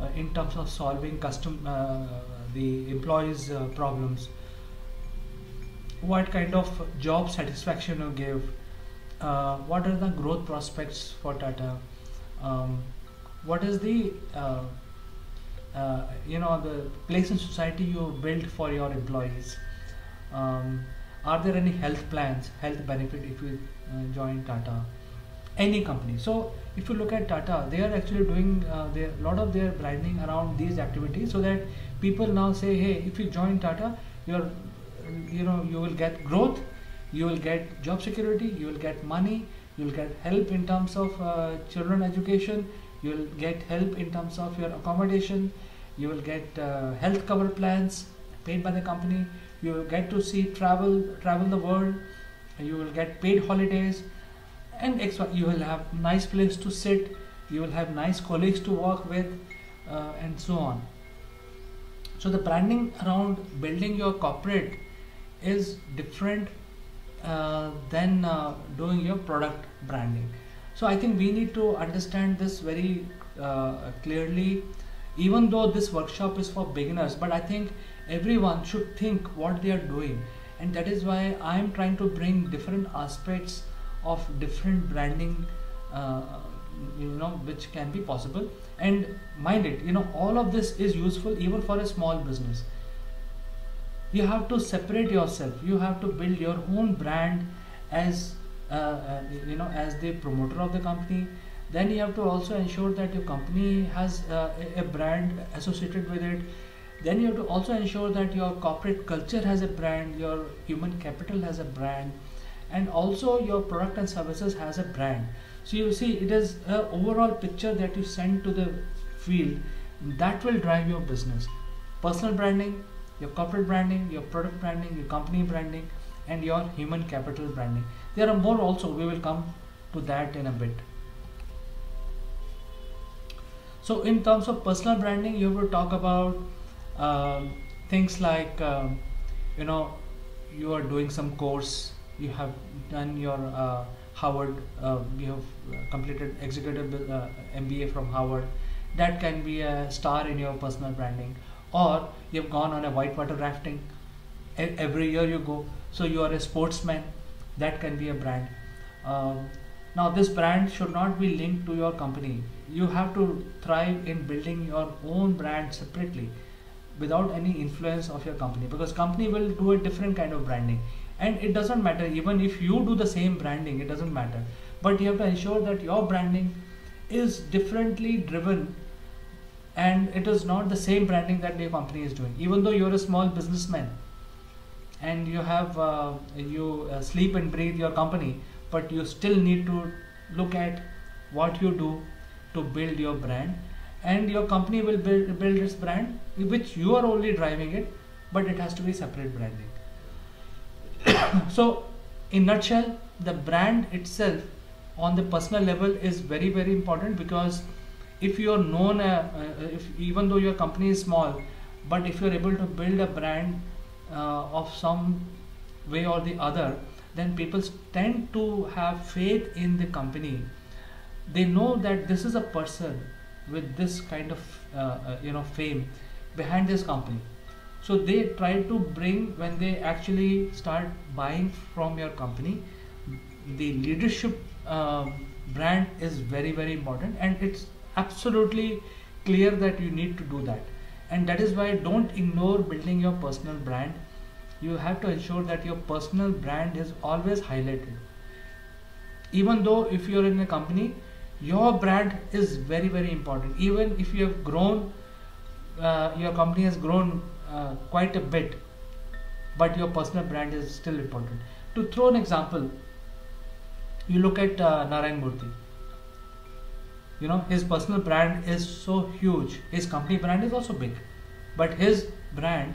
uh, in terms of solving custom uh, the employees problems. What kind of job satisfaction you give uh, what are the growth prospects for Tata? Um, what is the uh, you know the place in society you built for your employees. Um, are there any health plans health benefit if you uh, join Tata? Any company. So if you look at Tata they are actually doing uh, a lot of their branding around these activities so that people now say hey if you join Tata you're you know you will get growth you will get job security you will get money you will get help in terms of uh, children education you will get help in terms of your accommodation. You will get uh, health cover plans paid by the company. You will get to see travel travel the world. You will get paid holidays. And you will have nice place to sit. You will have nice colleagues to work with uh, and so on. So the branding around building your corporate is different uh, than uh, doing your product branding so i think we need to understand this very uh, clearly. Even though this workshop is for beginners but i think everyone should think what they are doing. And that is why i am trying to bring different aspects of different branding uh, you know which can be possible. And mind it you know all of this is useful even for a small business. You have to separate yourself. You have to build your own brand as you know as the promoter of the company then you have to also ensure that your company has uh, a brand associated with it. Then you have to also ensure that your corporate culture has a brand your human capital has a brand and also your product and services has a brand. So you see it is an overall picture that you send to the field that will drive your business. Personal branding your corporate branding your product branding your company branding and your human capital branding there are more also we will come to that in a bit. So in terms of personal branding you to talk about um, things like um, you know you are doing some course you have done your uh, Harvard uh, you have completed executive uh, MBA from Howard. that can be a star in your personal branding. Or you have gone on a whitewater rafting. Every year you go. So you are a sportsman that can be a brand. Um, now this brand should not be linked to your company. You have to thrive in building your own brand separately without any influence of your company because company will do a different kind of branding. And it doesn't matter. Even if you do the same branding it doesn't matter. But you have to ensure that your branding is differently driven and it is not the same branding that your company is doing. Even though you're a small businessman and you have uh, you uh, sleep and breathe your company but you still need to look at what you do to build your brand. And your company will build, build its brand which you are only driving it but it has to be separate branding. So in nutshell the brand itself on the personal level is very very important because if you are known uh, uh, if even though your company is small but if you are able to build a brand of some way or the other then people tend to have faith in the company. They know that this is a person with this kind of uh, uh, you know fame behind this company. So they try to bring when they actually start buying from your company the leadership uh, brand is very very important and it's absolutely clear that you need to do that and that is why don't ignore building your personal brand. You have to ensure that your personal brand is always highlighted. Even though if you're in a company your brand is very very important. Even if you have grown uh, your company has grown uh, quite a bit but your personal brand is still important. To throw an example you look at uh, Narayan Murthy you know his personal brand is so huge. His company brand is also big. But his brand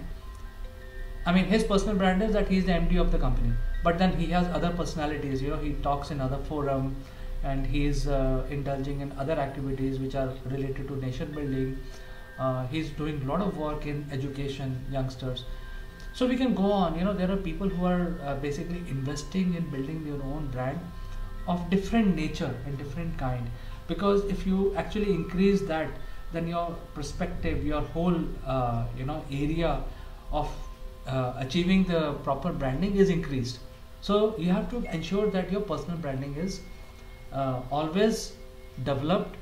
I mean his personal brand is that he's the MD of the company. But then he has other personalities. You know he talks in other forum and he is uh, indulging in other activities which are related to nation building. Uh, he's doing a lot of work in education youngsters. So we can go on. You know there are people who are uh, basically investing in building their own brand of different nature and different kind because if you actually increase that then your perspective your whole uh, you know area of uh, achieving the proper branding is increased. So you have to ensure that your personal branding is uh, always developed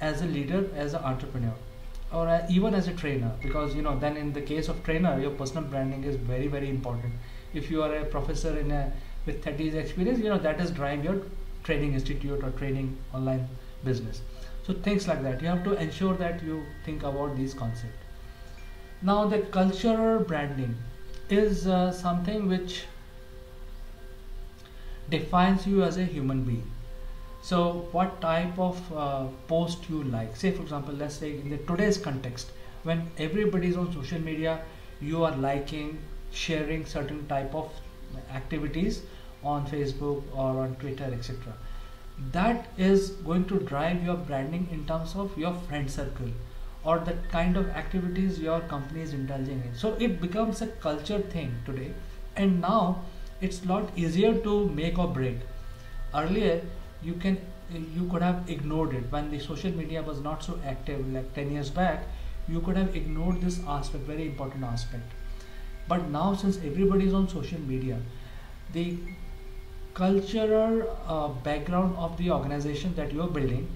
as a leader as an entrepreneur or uh, even as a trainer. Because you know then in the case of trainer your personal branding is very very important. If you are a professor in a with 30 years experience you know that is driving your training institute or training online business. So things like that. You have to ensure that you think about these concepts. Now the cultural branding is uh, something which defines you as a human being. So what type of uh, post you like. Say for example let's say in the today's context when everybody is on social media you are liking sharing certain type of activities on facebook or on twitter etc that is going to drive your branding in terms of your friend circle or the kind of activities your company is indulging in. So it becomes a culture thing today and now it's lot easier to make or break. Earlier you can you could have ignored it. When the social media was not so active like 10 years back you could have ignored this aspect very important aspect. But now since everybody is on social media the cultural uh, background of the organization that you're building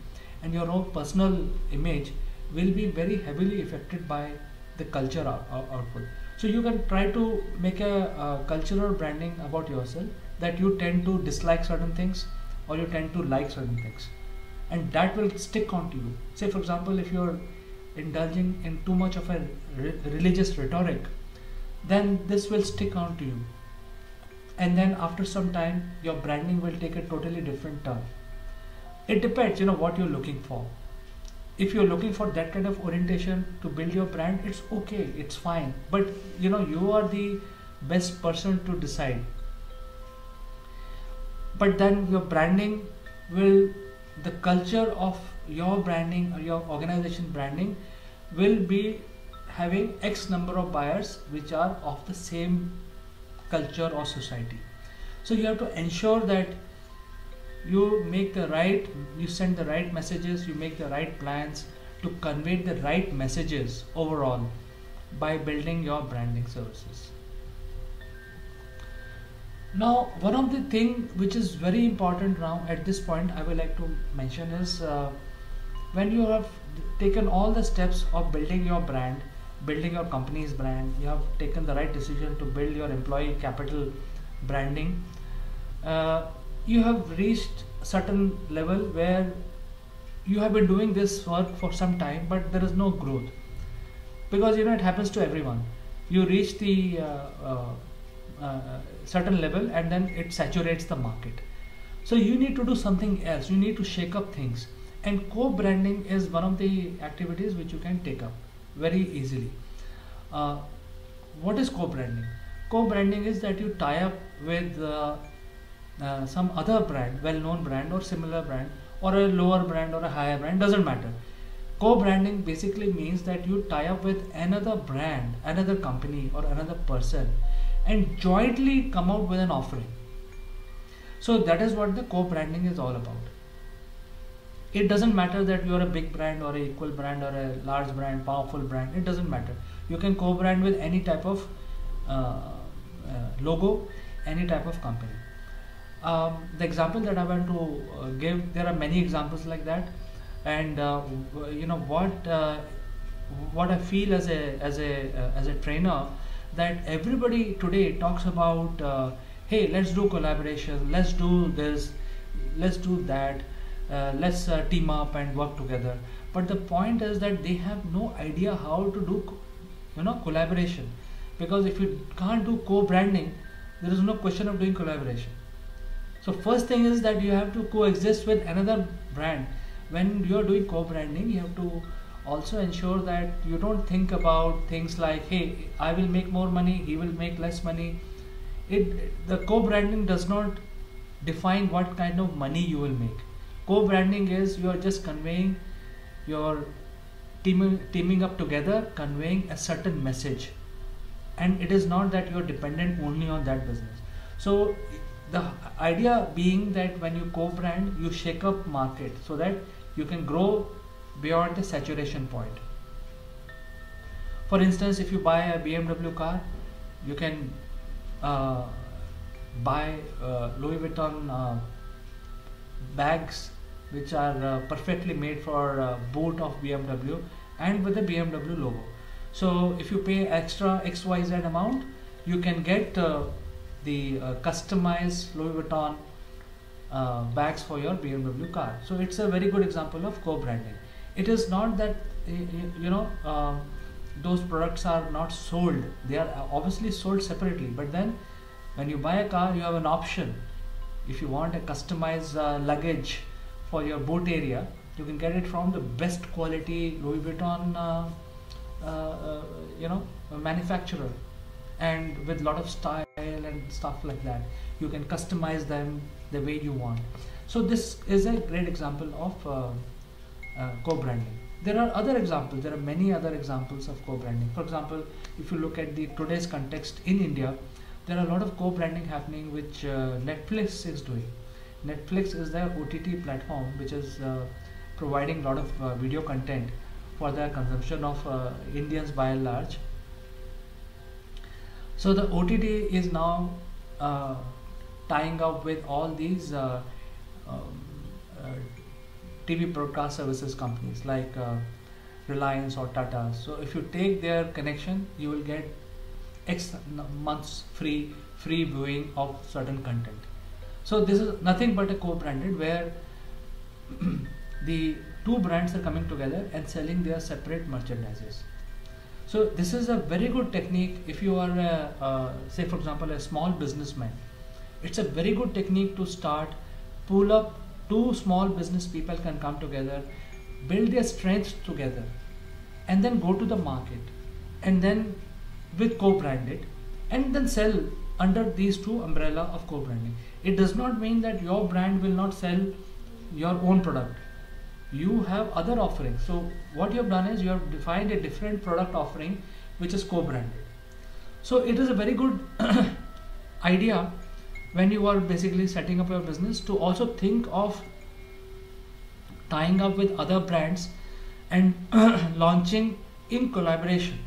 and your own personal image will be very heavily affected by the culture out- out- output. So you can try to make a, cultural branding about yourself that you tend to dislike certain things or you tend to like certain things. And that will stick onto you. Say for example if you're indulging in too much of a re- religious rhetoric then this will stick onto you and then after some time your branding will take a totally different turn. It depends you know what you're looking for. If you're looking for that kind of orientation to build your brand it's okay it's fine. But you know you are the best person to decide. But then your branding will the culture of your branding or your organization branding will be having x number of buyers which are of the same culture or society. So you have to ensure that you make the right you send the right messages you make the right plans to convey the right messages overall by building your branding services. Now one of the thing which is very important now at this point i would like to mention is uh, when you have taken all the steps of building your brand building your company's brand. You have taken the right decision to build your employee capital branding. Uh, you have reached certain level where you have been doing this work for some time but there is no growth. Because you know it happens to everyone. You reach the uh, uh, uh, certain level and then it saturates the market. So you need to do something else. You need to shake up things. And co-branding is one of the activities which you can take up very easily. Uh, what is co-branding? Co-branding is that you tie up with uh, uh, some other brand well-known brand or similar brand or a lower brand or a higher brand doesn't matter. Co-branding basically means that you tie up with another brand another company or another person and jointly come out with an offering. So that is what the co-branding is all about it doesn't matter that you are a big brand or a equal brand or a large brand powerful brand it doesn't matter. You can co-brand with any type of uh, uh, logo any type of company. Um, the example that i want to uh, give there are many examples like that. And uh, you know what uh, what i feel as a as a uh, as a trainer that everybody today talks about hey let's do collaboration let's do this let's do that let's uh, team up and work together. But the point is that they have no idea how to do you know collaboration. Because if you can't do co-branding there is no question of doing collaboration. So first thing is that you have to coexist with another brand. When you are doing co-branding you have to also ensure that you don't think about things like hey i will make more money he will make less money. It the co-branding does not define what kind of money you will make co-branding is you are just conveying your teaming, teaming up together conveying a certain message. And it is not that you are dependent only on that business. So the idea being that when you co-brand you shake up market so that you can grow beyond the saturation point. For instance if you buy a bmw car you can uh, buy uh, louis vuitton uh, bags which are uh, perfectly made for uh, boot of bmw and with the bmw logo. So if you pay extra xyz amount you can get uh, the uh, customized louis vuitton uh, bags for your bmw car. So it's a very good example of co-branding. It is not that you know um, those products are not sold. They are obviously sold separately but then when you buy a car you have an option. If you want a customized uh, luggage for your boat area you can get it from the best quality louis vuitton uh, uh, uh, you know manufacturer. And with lot of style and stuff like that you can customize them the way you want. So this is a great example of uh, uh, co-branding. There are other examples there are many other examples of co-branding. For example if you look at the today's context in india there are a lot of co-branding happening which netflix is doing netflix is the ott platform which is uh, providing a lot of uh, video content for the consumption of uh, indians by and large So the OTT is now uh, tying up with all these uh, um, uh, TV broadcast services companies like Reliance or Tata. So if you take their connection, you will get X months free free viewing of certain content. So this is nothing but a co-branded where the two brands are coming together and selling their separate merchandises. So this is a very good technique if you are a, uh, say for example a small businessman. It's a very good technique to start pull up two small business people can come together build their strengths together and then go to the market and then with co-branded and then sell under these two umbrella of co-branding it does not mean that your brand will not sell your own product. You have other offerings. So what you have done is you have defined a different product offering which is co-branded so it is a very good idea when you are basically setting up your business to also think of tying up with other brands and launching in collaboration.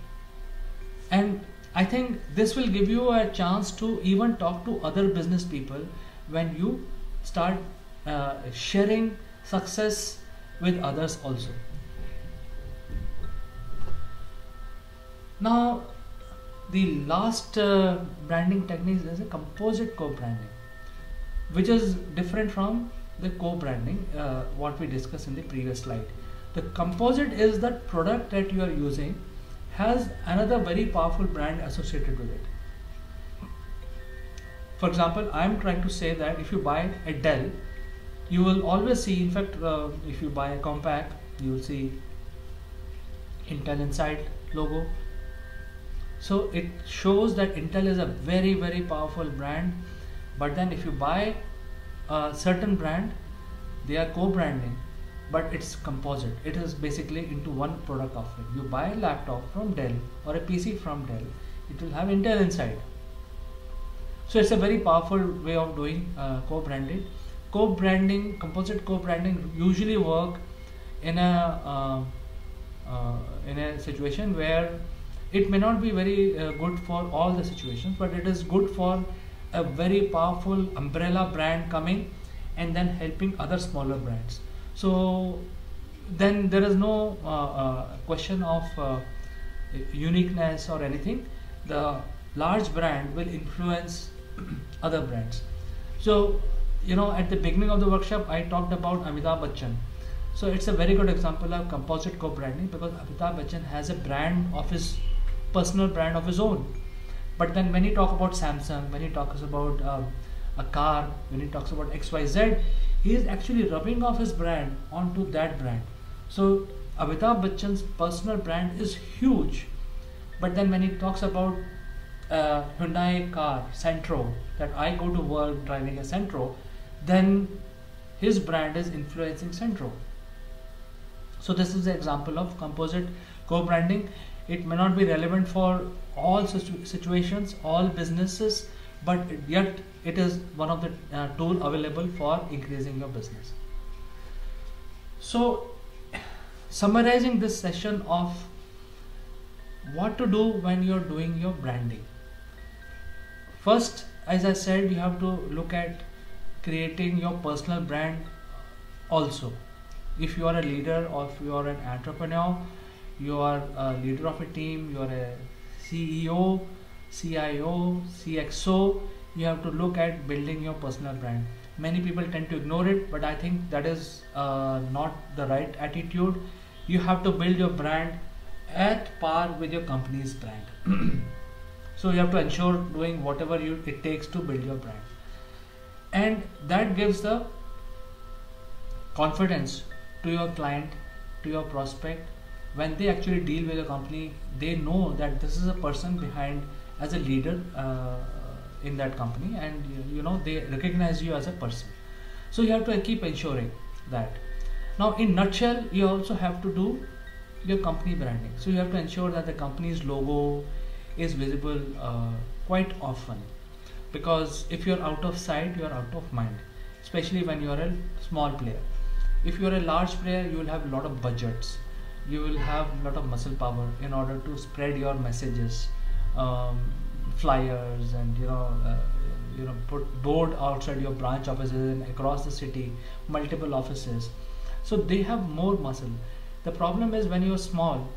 And i think this will give you a chance to even talk to other business people when you start uh, sharing success with others also. Now the last uh, branding technique is a composite co-branding which is different from the co-branding uh, what we discussed in the previous slide. The composite is that product that you are using has another very powerful brand associated with it. For example i am trying to say that if you buy a dell you will always see in fact uh, if you buy a Compaq you will see intel inside logo. So it shows that intel is a very very powerful brand but then if you buy a certain brand they are co-branding but it's composite. It is basically into one product offering you buy a laptop from dell or a pc from dell it will have intel inside. So it's a very powerful way of doing uh, co-branding. co-branding composite co-branding usually work in a uh, uh, in a situation where it may not be very uh, good for all the situations but it is good for a very powerful umbrella brand coming and then helping other smaller brands so then there is no uh, uh, question of uh, uniqueness or anything. The large brand will influence other brands. So you know at the beginning of the workshop i talked about amitabh bachchan. So it's a very good example of composite co-branding because amitabh bachchan has a brand of his personal brand of his own. But then when he talks about Samsung, when he talks about uh, a car, when he talks about XYZ, he is actually rubbing off his brand onto that brand. So Amitabh Bachchan's personal brand is huge. But then when he talks about uh, Hyundai car, Santro, that I go to work driving a Santro, then his brand is influencing Santro. So this is the example of composite co-branding it may not be relevant for all situ situations all businesses but yet it is one of the uh, tool available for increasing your business. So summarizing this session of what to do when you're doing your branding. First as i said you have to look at creating your personal brand also. If you are a leader or if you are an entrepreneur you are a leader of a team you are a ceo cio cxo you have to look at building your personal brand. Many people tend to ignore it but i think that is uh, not the right attitude. You have to build your brand at par with your company's brand. So you have to ensure doing whatever you it takes to build your brand. And that gives the confidence to your client to your prospect. When they actually deal with a company they know that this is a person behind as a leader uh, in that company and you know they recognize you as a person. So you have to keep ensuring that. Now in nutshell you also have to do your company branding. So you have to ensure that the company's logo is visible uh, quite often. Because if you're out of sight you're out of mind especially when you're a small player. If you're a large player you will have a lot of budgets. You will have a lot of muscle power in order to spread your messages um, flyers and you know uh, you know put board outside your branch offices and across the city multiple offices. So they have more muscle. The problem is when you're small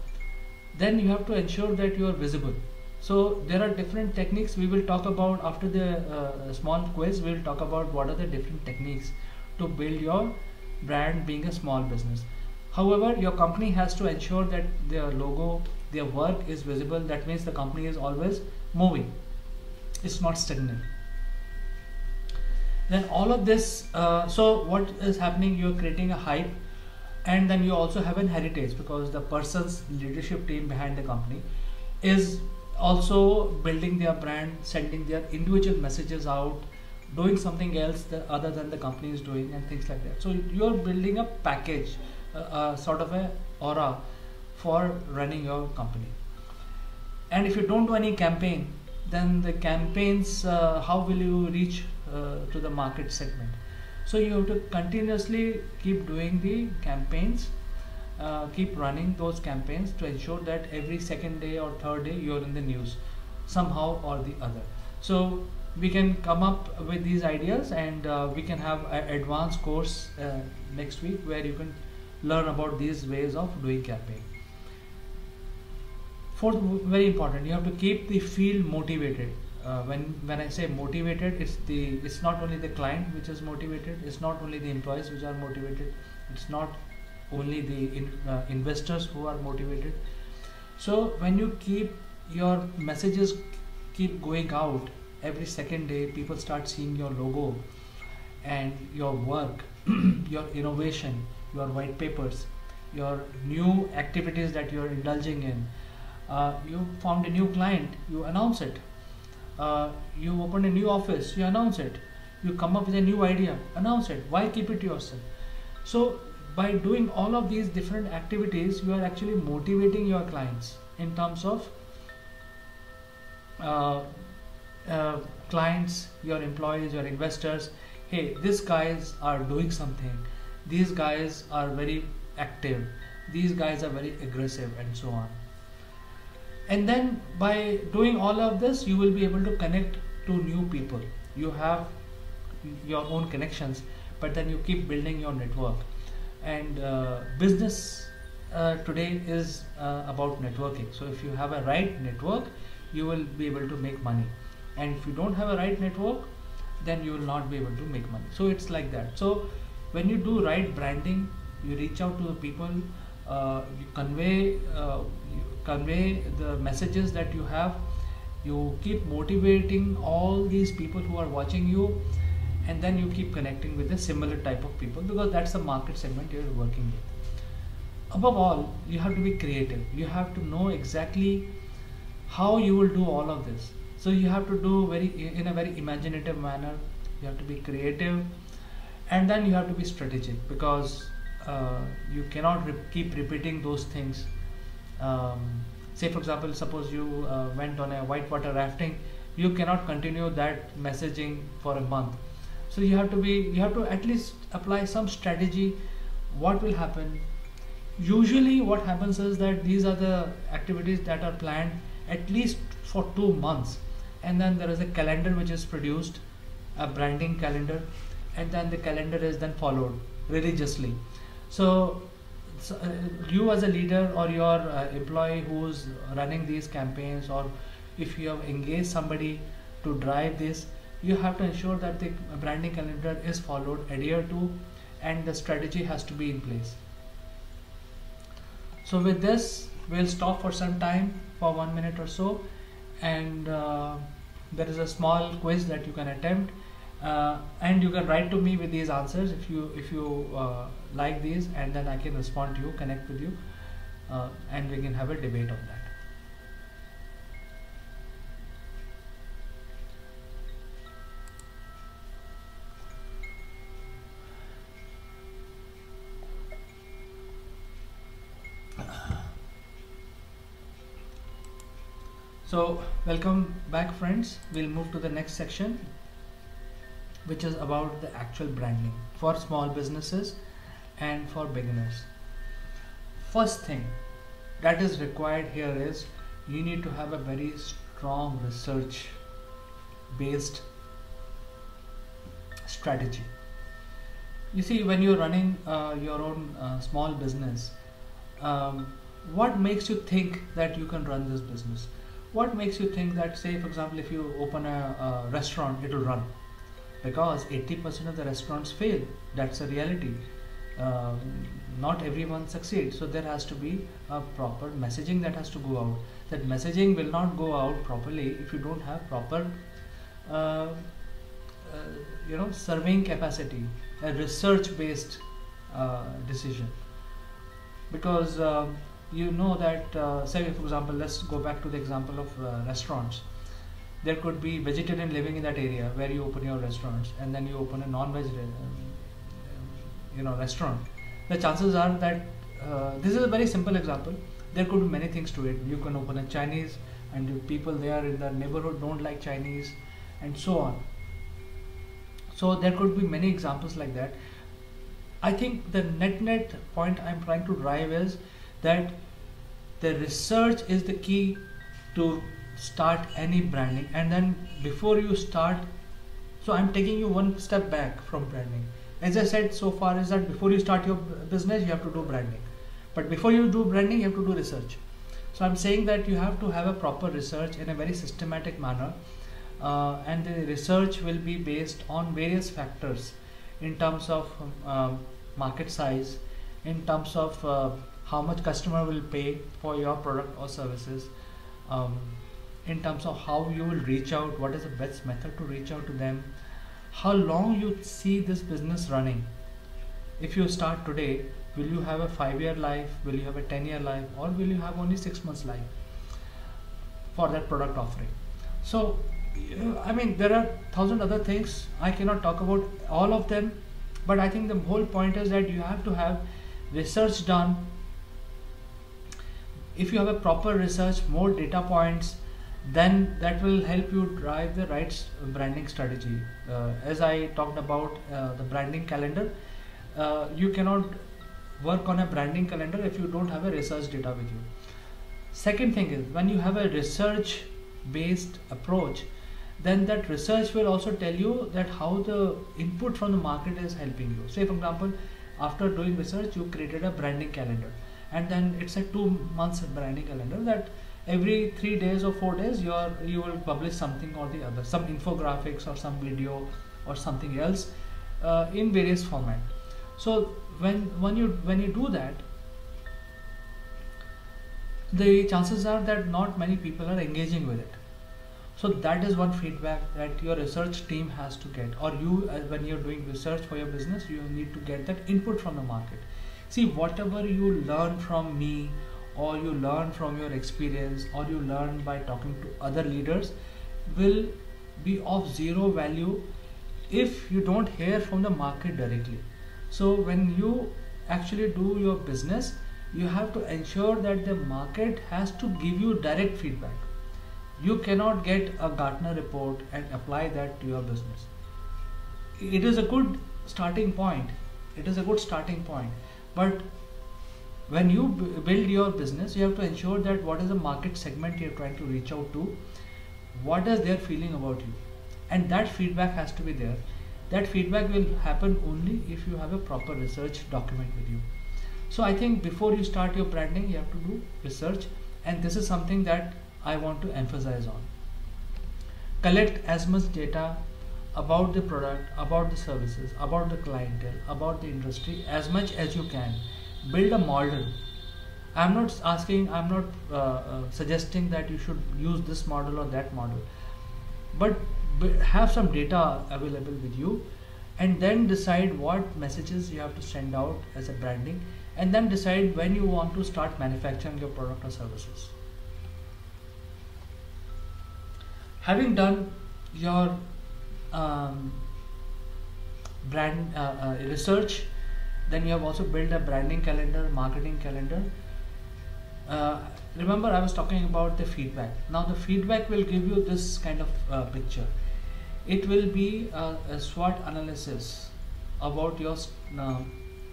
then you have to ensure that you are visible. So there are different techniques we will talk about after the uh, small quiz. We will talk about what are the different techniques to build your brand being a small business. However your company has to ensure that their logo their work is visible that means the company is always moving. It's not stagnant. Then all of this uh, so what is happening? You're creating a hype and then you also have an heritage because the person's leadership team behind the company is also building their brand sending their individual messages out doing something else other than the company is doing and things like that. So you're building a package uh, uh, sort of a aura for running your company. And if you don't do any campaign then the campaigns uh, how will you reach uh, to the market segment? So you have to continuously keep doing the campaigns uh, keep running those campaigns to ensure that every second day or third day you're in the news somehow or the other. So we can come up with these ideas and uh, we can have an advanced course uh, next week where you can learn about these ways of doing campaign fourth very important you have to keep the field motivated uh, when when I say motivated, it's the it's not only the client which is motivated, it's not only the employees which are motivated, it's not only the in, uh, investors who are motivated. So when you keep your messages keep going out every second day, people start seeing your logo and your work, your innovation, your white papers, your new activities that you're indulging in. Uh, you found a new client, you announce it. Uh, you open a new office. You announce it. You come up with a new idea. Announce it. Why keep it to yourself? So by doing all of these different activities you are actually motivating your clients in terms of uh, uh, clients your employees your investors. Hey these guys are doing something. These guys are very active. These guys are very aggressive and so on and then by doing all of this you will be able to connect to new people. You have your own connections but then you keep building your network. And uh, business uh, today is uh, about networking. So if you have a right network you will be able to make money. And if you don't have a right network then you will not be able to make money. So it's like that. So when you do right branding you reach out to the people uh, you convey uh, you convey the messages that you have. You keep motivating all these people who are watching you and then you keep connecting with a similar type of people because that's the market segment you're working with. Above all you have to be creative. You have to know exactly how you will do all of this. So you have to do very in a very imaginative manner. You have to be creative and then you have to be strategic because uh, you cannot re keep repeating those things um, say for example suppose you uh, went on a whitewater rafting you cannot continue that messaging for a month. So you have to be you have to at least apply some strategy. What will happen? Usually what happens is that these are the activities that are planned at least for two months. And then there is a calendar which is produced a branding calendar. And then the calendar is then followed religiously. So so, uh, you as a leader or your uh, employee who's running these campaigns or if you have engaged somebody to drive this you have to ensure that the branding calendar is followed adhered to and the strategy has to be in place. So with this we'll stop for some time for one minute or so and uh, there is a small quiz that you can attempt uh, and you can write to me with these answers if you if you uh, like these and then I can respond to you connect with you uh, and we can have a debate on that So welcome back friends. We'll move to the next section which is about the actual branding for small businesses and for beginners. First thing that is required here is you need to have a very strong research based strategy. You see when you're running uh, your own uh, small business um, what makes you think that you can run this business? What makes you think that say for example if you open a, a restaurant it will run because 80% of the restaurants fail. That's a reality. Um, not everyone succeeds. So there has to be a proper messaging that has to go out. That messaging will not go out properly if you don't have proper uh, uh, you know surveying capacity a research based uh, decision. Because um, you know that uh, say for example let's go back to the example of uh, restaurants there could be vegetarian living in that area where you open your restaurants and then you open a non-vegetarian um, you know restaurant. The chances are that uh, this is a very simple example. There could be many things to it. You can open a chinese and the people there in the neighborhood don't like chinese and so on. So there could be many examples like that. I think the net net point i'm trying to drive is that the research is the key to start any branding and then before you start so i'm taking you one step back from branding. As i said so far is that before you start your business you have to do branding. But before you do branding you have to do research. So i'm saying that you have to have a proper research in a very systematic manner uh, and the research will be based on various factors in terms of um, market size in terms of uh, how much customer will pay for your product or services um, in terms of how you will reach out what is the best method to reach out to them how long you see this business running. If you start today will you have a five year life will you have a 10 year life or will you have only six months life for that product offering? So uh, i mean there are thousand other things. I cannot talk about all of them but i think the whole point is that you have to have research done. If you have a proper research more data points then that will help you drive the right branding strategy. Uh, as i talked about uh, the branding calendar uh, you cannot work on a branding calendar if you don't have a research data with you. Second thing is when you have a research based approach then that research will also tell you that how the input from the market is helping you. Say for example after doing research you created a branding calendar and then it's a two months branding calendar that every three days or four days you are you will publish something or the other some infographics or some video or something else uh, in various format. So when when you when you do that the chances are that not many people are engaging with it. So that is one feedback that your research team has to get or you uh, when you're doing research for your business you need to get that input from the market. See whatever you learn from me or you learn from your experience or you learn by talking to other leaders will be of zero value if you don't hear from the market directly. So when you actually do your business you have to ensure that the market has to give you direct feedback. You cannot get a gartner report and apply that to your business. It is a good starting point. It is a good starting point. But when you build your business you have to ensure that what is the market segment you're trying to reach out to what is their feeling about you? And that feedback has to be there. That feedback will happen only if you have a proper research document with you. So i think before you start your branding you have to do research and this is something that i want to emphasize on. Collect as much data about the product about the services about the clientele about the industry as much as you can build a model. I'm not asking i'm not uh, uh, suggesting that you should use this model or that model. But have some data available with you and then decide what messages you have to send out as a branding and then decide when you want to start manufacturing your product or services. Having done your um, brand uh, uh, research then you have also built a branding calendar marketing calendar. Uh, remember I was talking about the feedback. Now the feedback will give you this kind of uh, picture. It will be a, a SWOT analysis about your uh,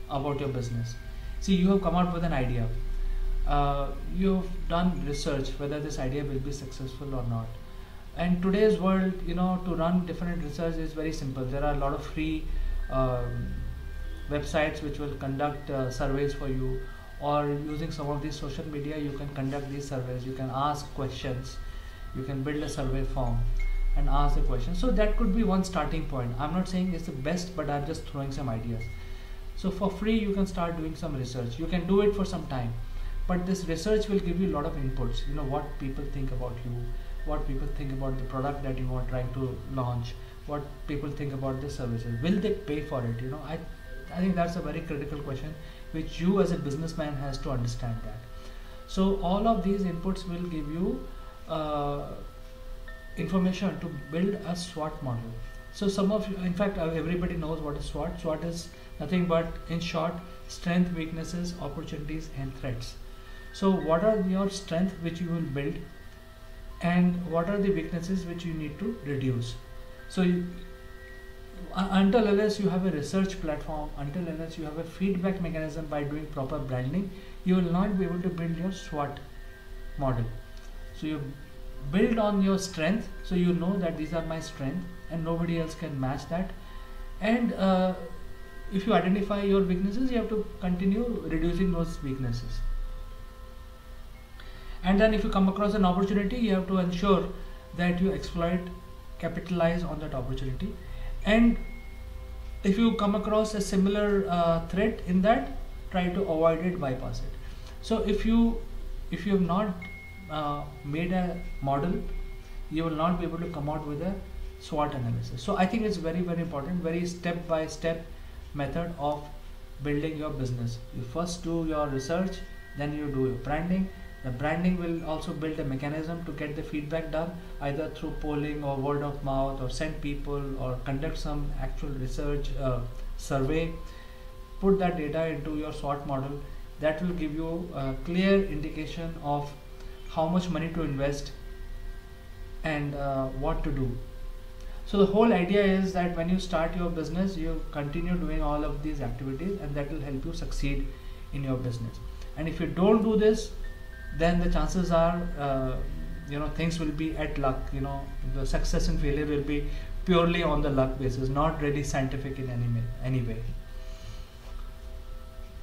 about your business. See you have come out with an idea. Uh, you've done research whether this idea will be successful or not. And today's world you know to run different research is very simple. There are a lot of free um, websites which will conduct uh, surveys for you. Or using some of these social media you can conduct these surveys. You can ask questions. You can build a survey form and ask the question so that could be one starting point. I'm not saying it's the best but i'm just throwing some ideas. So for free you can start doing some research. You can do it for some time. But this research will give you a lot of inputs. You know what people think about you what people think about the product that you are trying to launch what people think about the services. Will they pay for it? You know i i think that's a very critical question which you as a businessman has to understand that so all of these inputs will give you uh, information to build a SWOT model. So some of you, in fact, uh, everybody knows what is SWOT. SWOT is nothing but, in short, strength, weaknesses, opportunities, and threats. So what are your strengths which you will build, and what are the weaknesses which you need to reduce? So you, until unless you have a research platform, until unless you have a feedback mechanism by doing proper branding, you will not be able to build your SWOT model. So you build on your strength so you know that these are my strength and nobody else can match that. And uh, if you identify your weaknesses you have to continue reducing those weaknesses. And then if you come across an opportunity you have to ensure that you exploit capitalize on that opportunity and if you come across a similar uh, threat in that try to avoid it bypass it. So if you if you have not uh, made a model you will not be able to come out with a SWOT analysis. So I think it's very very important very step by step method of building your business. You first do your research then you do your branding the branding will also build a mechanism to get the feedback done either through polling or word of mouth or send people or conduct some actual research uh, survey. Put that data into your SWOT model. That will give you a clear indication of how much money to invest and uh, what to do. So the whole idea is that when you start your business you continue doing all of these activities and that will help you succeed in your business. And if you don't do this then the chances are uh, you know things will be at luck you know the success and failure will be purely on the luck basis not really scientific in any, any way.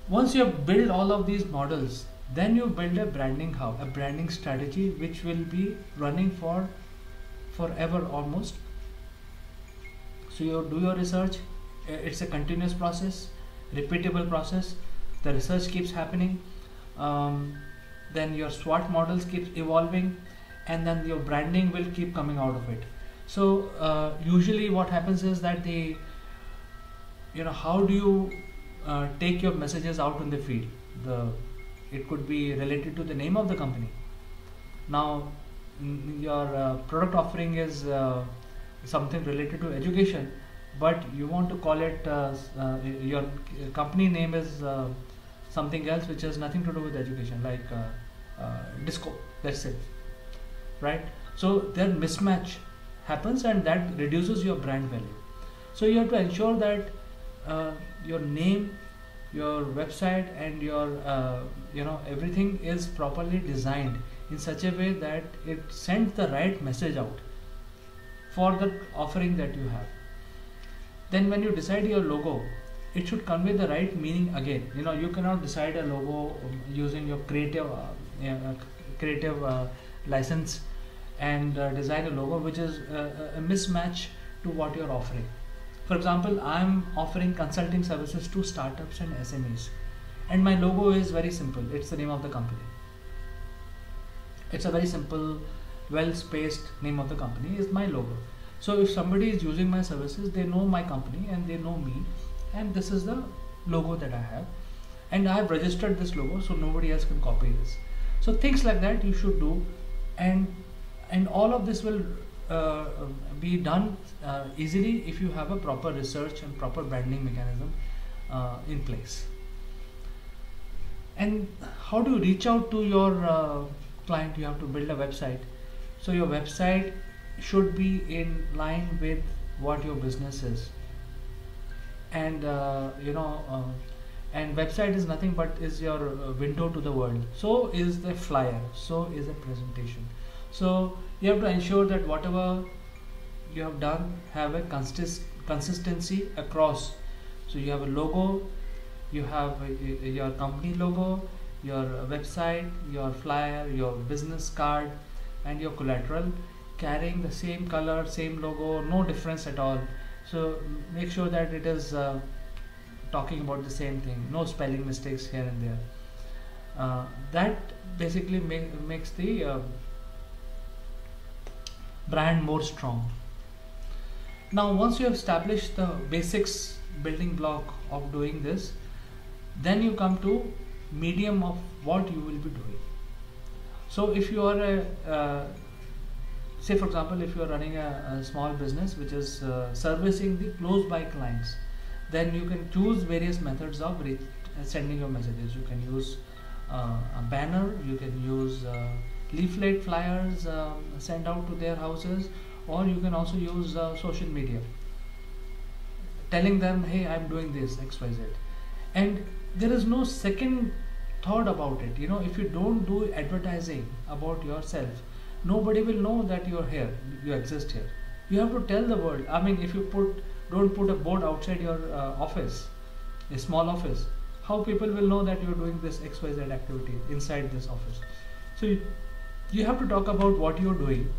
Once you have built all of these models then you build a branding hub a branding strategy which will be running for forever almost. So you do your research it's a continuous process repeatable process. The research keeps happening. Um, then your SWOT models keep evolving and then your branding will keep coming out of it. So uh, usually what happens is that the you know how do you uh, take your messages out in the field the it could be related to the name of the company. Now your uh, product offering is uh, something related to education but you want to call it uh, uh your company name is something else which has nothing to do with education like uh, disco that's it right? So their mismatch happens and that reduces your brand value. So you have to ensure that your name your website and your uh, you know everything is properly designed in such a way that it sends the right message out for the offering that you have. Then when you decide your logo it should convey the right meaning again. You know you cannot decide a logo using your creative uh, uh, creative uh, license and uh, design a logo which is uh, a mismatch to what you're offering for example, I'm offering consulting services to startups and SMEs. And my logo is very simple. It's the name of the company. It's a very simple, well-spaced name of the company is my logo. So if somebody is using my services, they know my company and they know me. And this is the logo that I have. And I have registered this logo so nobody else can copy this. So things like that you should do. And and all of this will uh, be done uh, easily if you have a proper research and proper branding mechanism uh, in place. And how do you reach out to your client? You have to build a website. So your website should be in line with what your business is. And you know, and website is nothing but is your window to the world. So is the flyer. So is a presentation. So you have to ensure that whatever you have done have a consist consistency across. So you have a logo you have a, your company logo your website your flyer your business card and your collateral carrying the same color same logo no difference at all. So make sure that it is uh, talking about the same thing. No spelling mistakes here and there. Uh, that basically make, makes the uh, brand more strong. Now once you have established the basics building block of doing this then you come to medium of what you will be doing. So if you are a uh, say for example if you are running a, a small business which is uh, servicing the close by clients then you can choose various methods of uh, sending your messages. You can use uh, a banner you can use uh, leaflet flyers um, send out to their houses or you can also use uh, social media telling them hey i'm doing this xyz and there is no second thought about it. You know if you don't do advertising about yourself nobody will know that you're here you exist here. You have to tell the world. I mean if you put don't put a board outside your uh, office a small office how people will know that you're doing this xyz activity inside this office. So you, you have to talk about what you're doing.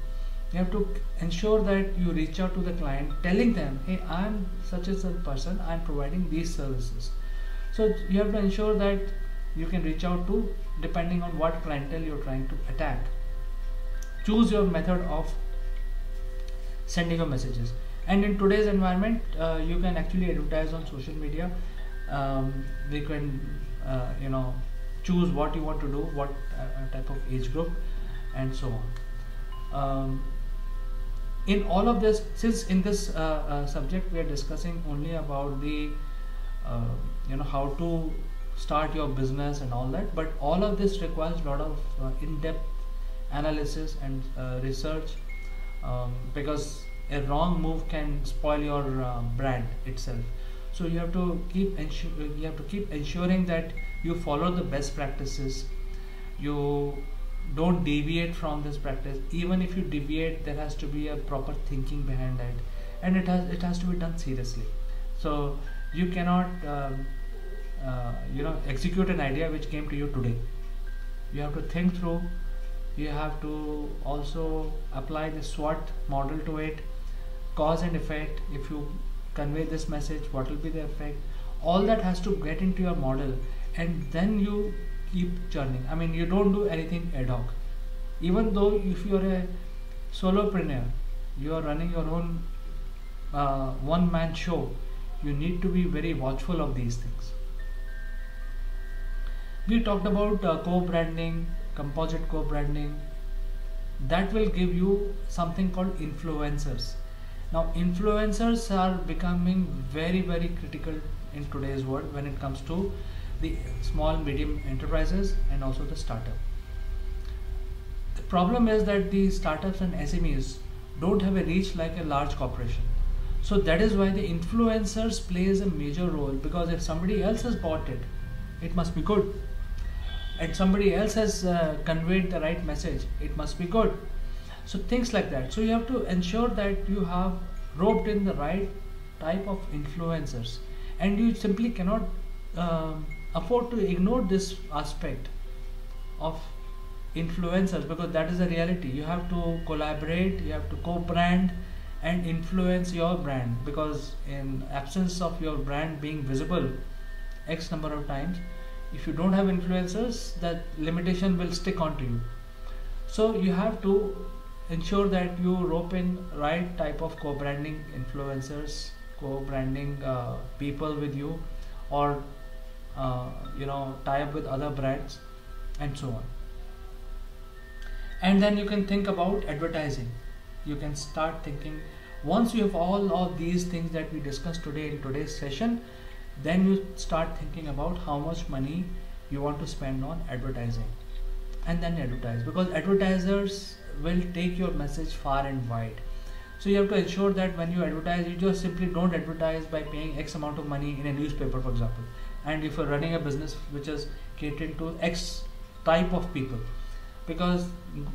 You have to ensure that you reach out to the client telling them hey i'm such and such person i'm providing these services. So you have to ensure that you can reach out to depending on what clientele you're trying to attack. Choose your method of sending your messages and in today's environment uh, you can actually advertise on social media. Um, we can uh, you know choose what you want to do what uh, type of age group and so on. Um, in all of this since in this uh, uh, subject we are discussing only about the uh, you know how to start your business and all that but all of this requires a lot of in-depth analysis and research um, because a wrong move can spoil your uh, brand itself. So you have to keep you have to keep ensuring that you follow the best practices. You don't deviate from this practice. Even if you deviate there has to be a proper thinking behind it. And it has it has to be done seriously. So you cannot um, uh, you know execute an idea which came to you today. You have to think through. You have to also apply the SWOT model to it cause and effect. If you convey this message what will be the effect? All that has to get into your model and then you keep churning. I mean you don't do anything ad hoc. Even though if you're a solopreneur you are running your own uh, one man show you need to be very watchful of these things. We talked about uh, co-branding composite co-branding. That will give you something called influencers now influencers are becoming very very critical in today's world when it comes to the small medium enterprises and also the startup. The problem is that the startups and SMEs don't have a reach like a large corporation. So that is why the influencers plays a major role because if somebody else has bought it it must be good. And somebody else has uh, conveyed the right message it must be good so things like that. So you have to ensure that you have roped in the right type of influencers. And you simply cannot um, afford to ignore this aspect of influencers because that is the reality. You have to collaborate you have to co-brand and influence your brand because in absence of your brand being visible x number of times if you don't have influencers that limitation will stick onto you. So you have to ensure that you rope in right type of co-branding influencers co-branding uh, people with you or uh, you know tie up with other brands and so on. And then you can think about advertising. You can start thinking once you have all of these things that we discussed today in today's session then you start thinking about how much money you want to spend on advertising and then advertise because advertisers will take your message far and wide. So you have to ensure that when you advertise you just simply don't advertise by paying x amount of money in a newspaper for example. And if you're running a business which is catering to x type of people because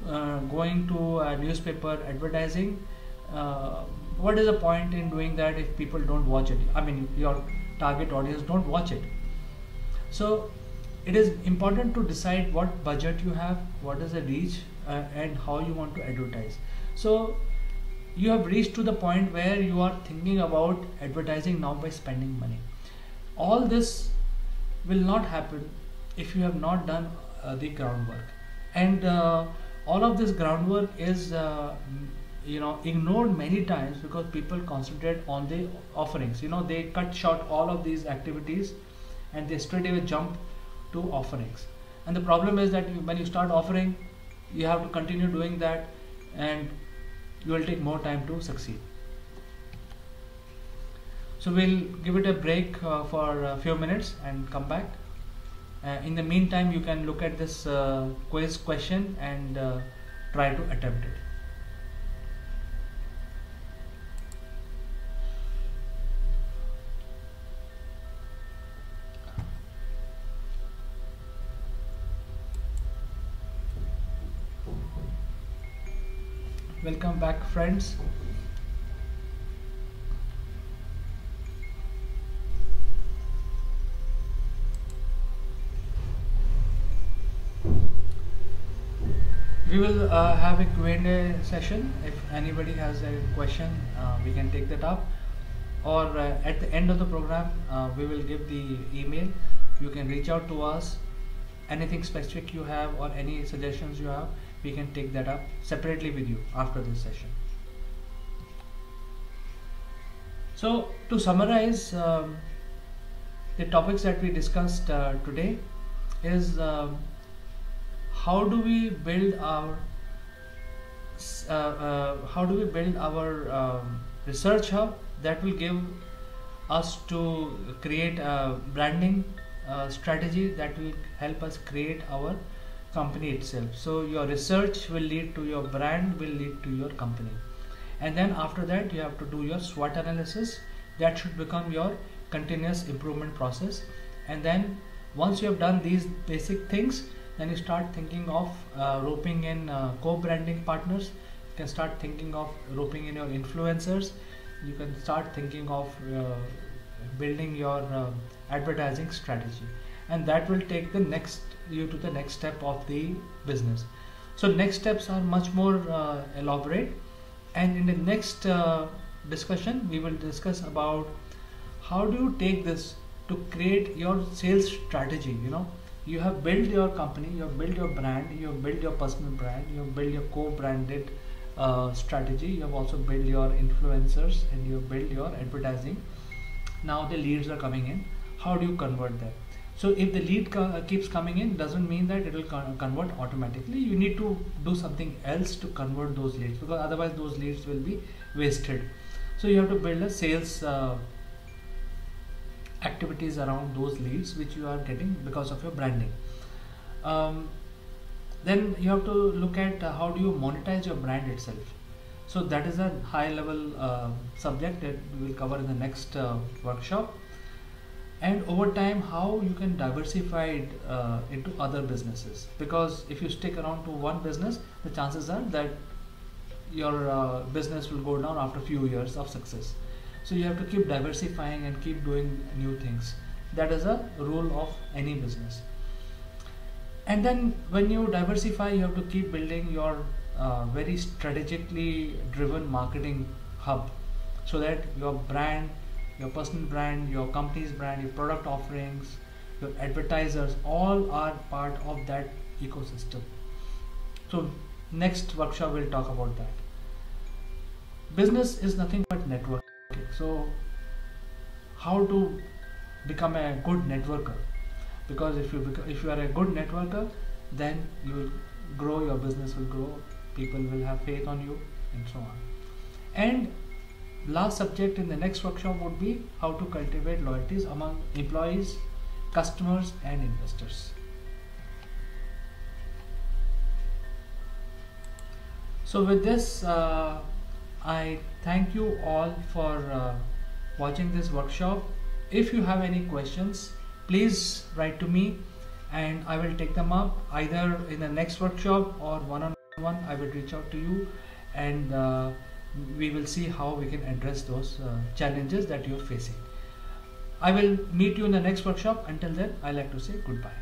uh, going to a newspaper advertising uh, what is the point in doing that if people don't watch it? I mean your target audience don't watch it. So it is important to decide what budget you have what is the reach uh, and how you want to advertise. So you have reached to the point where you are thinking about advertising now by spending money. All this will not happen if you have not done uh, the groundwork. And uh, all of this groundwork is uh, you know ignored many times because people concentrate on the offerings. You know they cut short all of these activities and they straight away jump to offerings. And the problem is that when you start offering you have to continue doing that and you will take more time to succeed. So we'll give it a break uh, for a few minutes and come back. Uh, in the meantime you can look at this uh, quiz question and uh, try to attempt it welcome back friends. We will uh, have a Q&A session. If anybody has a question uh, we can take that up. Or uh, at the end of the program uh, we will give the email. You can reach out to us. Anything specific you have or any suggestions you have we can take that up separately with you after this session. So to summarize um, the topics that we discussed uh, today is um, how do we build our uh, uh, how do we build our um, research hub that will give us to create a branding uh, strategy that will help us create our company itself. So your research will lead to your brand will lead to your company. And then after that you have to do your SWOT analysis. That should become your continuous improvement process. And then once you have done these basic things then you start thinking of uh, roping in uh, co-branding partners. You can start thinking of roping in your influencers. You can start thinking of uh, building your uh, advertising strategy and that will take the next you to the next step of the business. So next steps are much more uh, elaborate. And in the next uh, discussion we will discuss about how do you take this to create your sales strategy you know? You have built your company you have built your brand you have built your personal brand you have built your co-branded uh, strategy you have also built your influencers and you have built your advertising. Now the leads are coming in. How do you convert that so if the lead co uh, keeps coming in, doesn't mean that it will con convert automatically. You need to do something else to convert those leads because otherwise those leads will be wasted. So you have to build a sales uh, activities around those leads which you are getting because of your branding. Um, then you have to look at uh, how do you monetize your brand itself. So that is a high level uh, subject that we will cover in the next uh, workshop and over time how you can diversify it uh, into other businesses? Because if you stick around to one business the chances are that your uh, business will go down after a few years of success. So you have to keep diversifying and keep doing new things. That is a rule of any business. And then when you diversify you have to keep building your uh, very strategically driven marketing hub so that your brand your personal brand, your company's brand, your product offerings, your advertisers, all are part of that ecosystem. So next workshop we'll talk about that. Business is nothing but networking. So how to become a good networker? Because if you if you are a good networker, then you will grow, your business will grow, people will have faith on you, and so on. And last subject in the next workshop would be how to cultivate loyalties among employees customers and investors so with this uh, I thank you all for uh, watching this workshop if you have any questions please write to me and I will take them up either in the next workshop or one on one. I will reach out to you and uh, we will see how we can address those uh, challenges that you're facing. I will meet you in the next workshop. Until then, I like to say goodbye.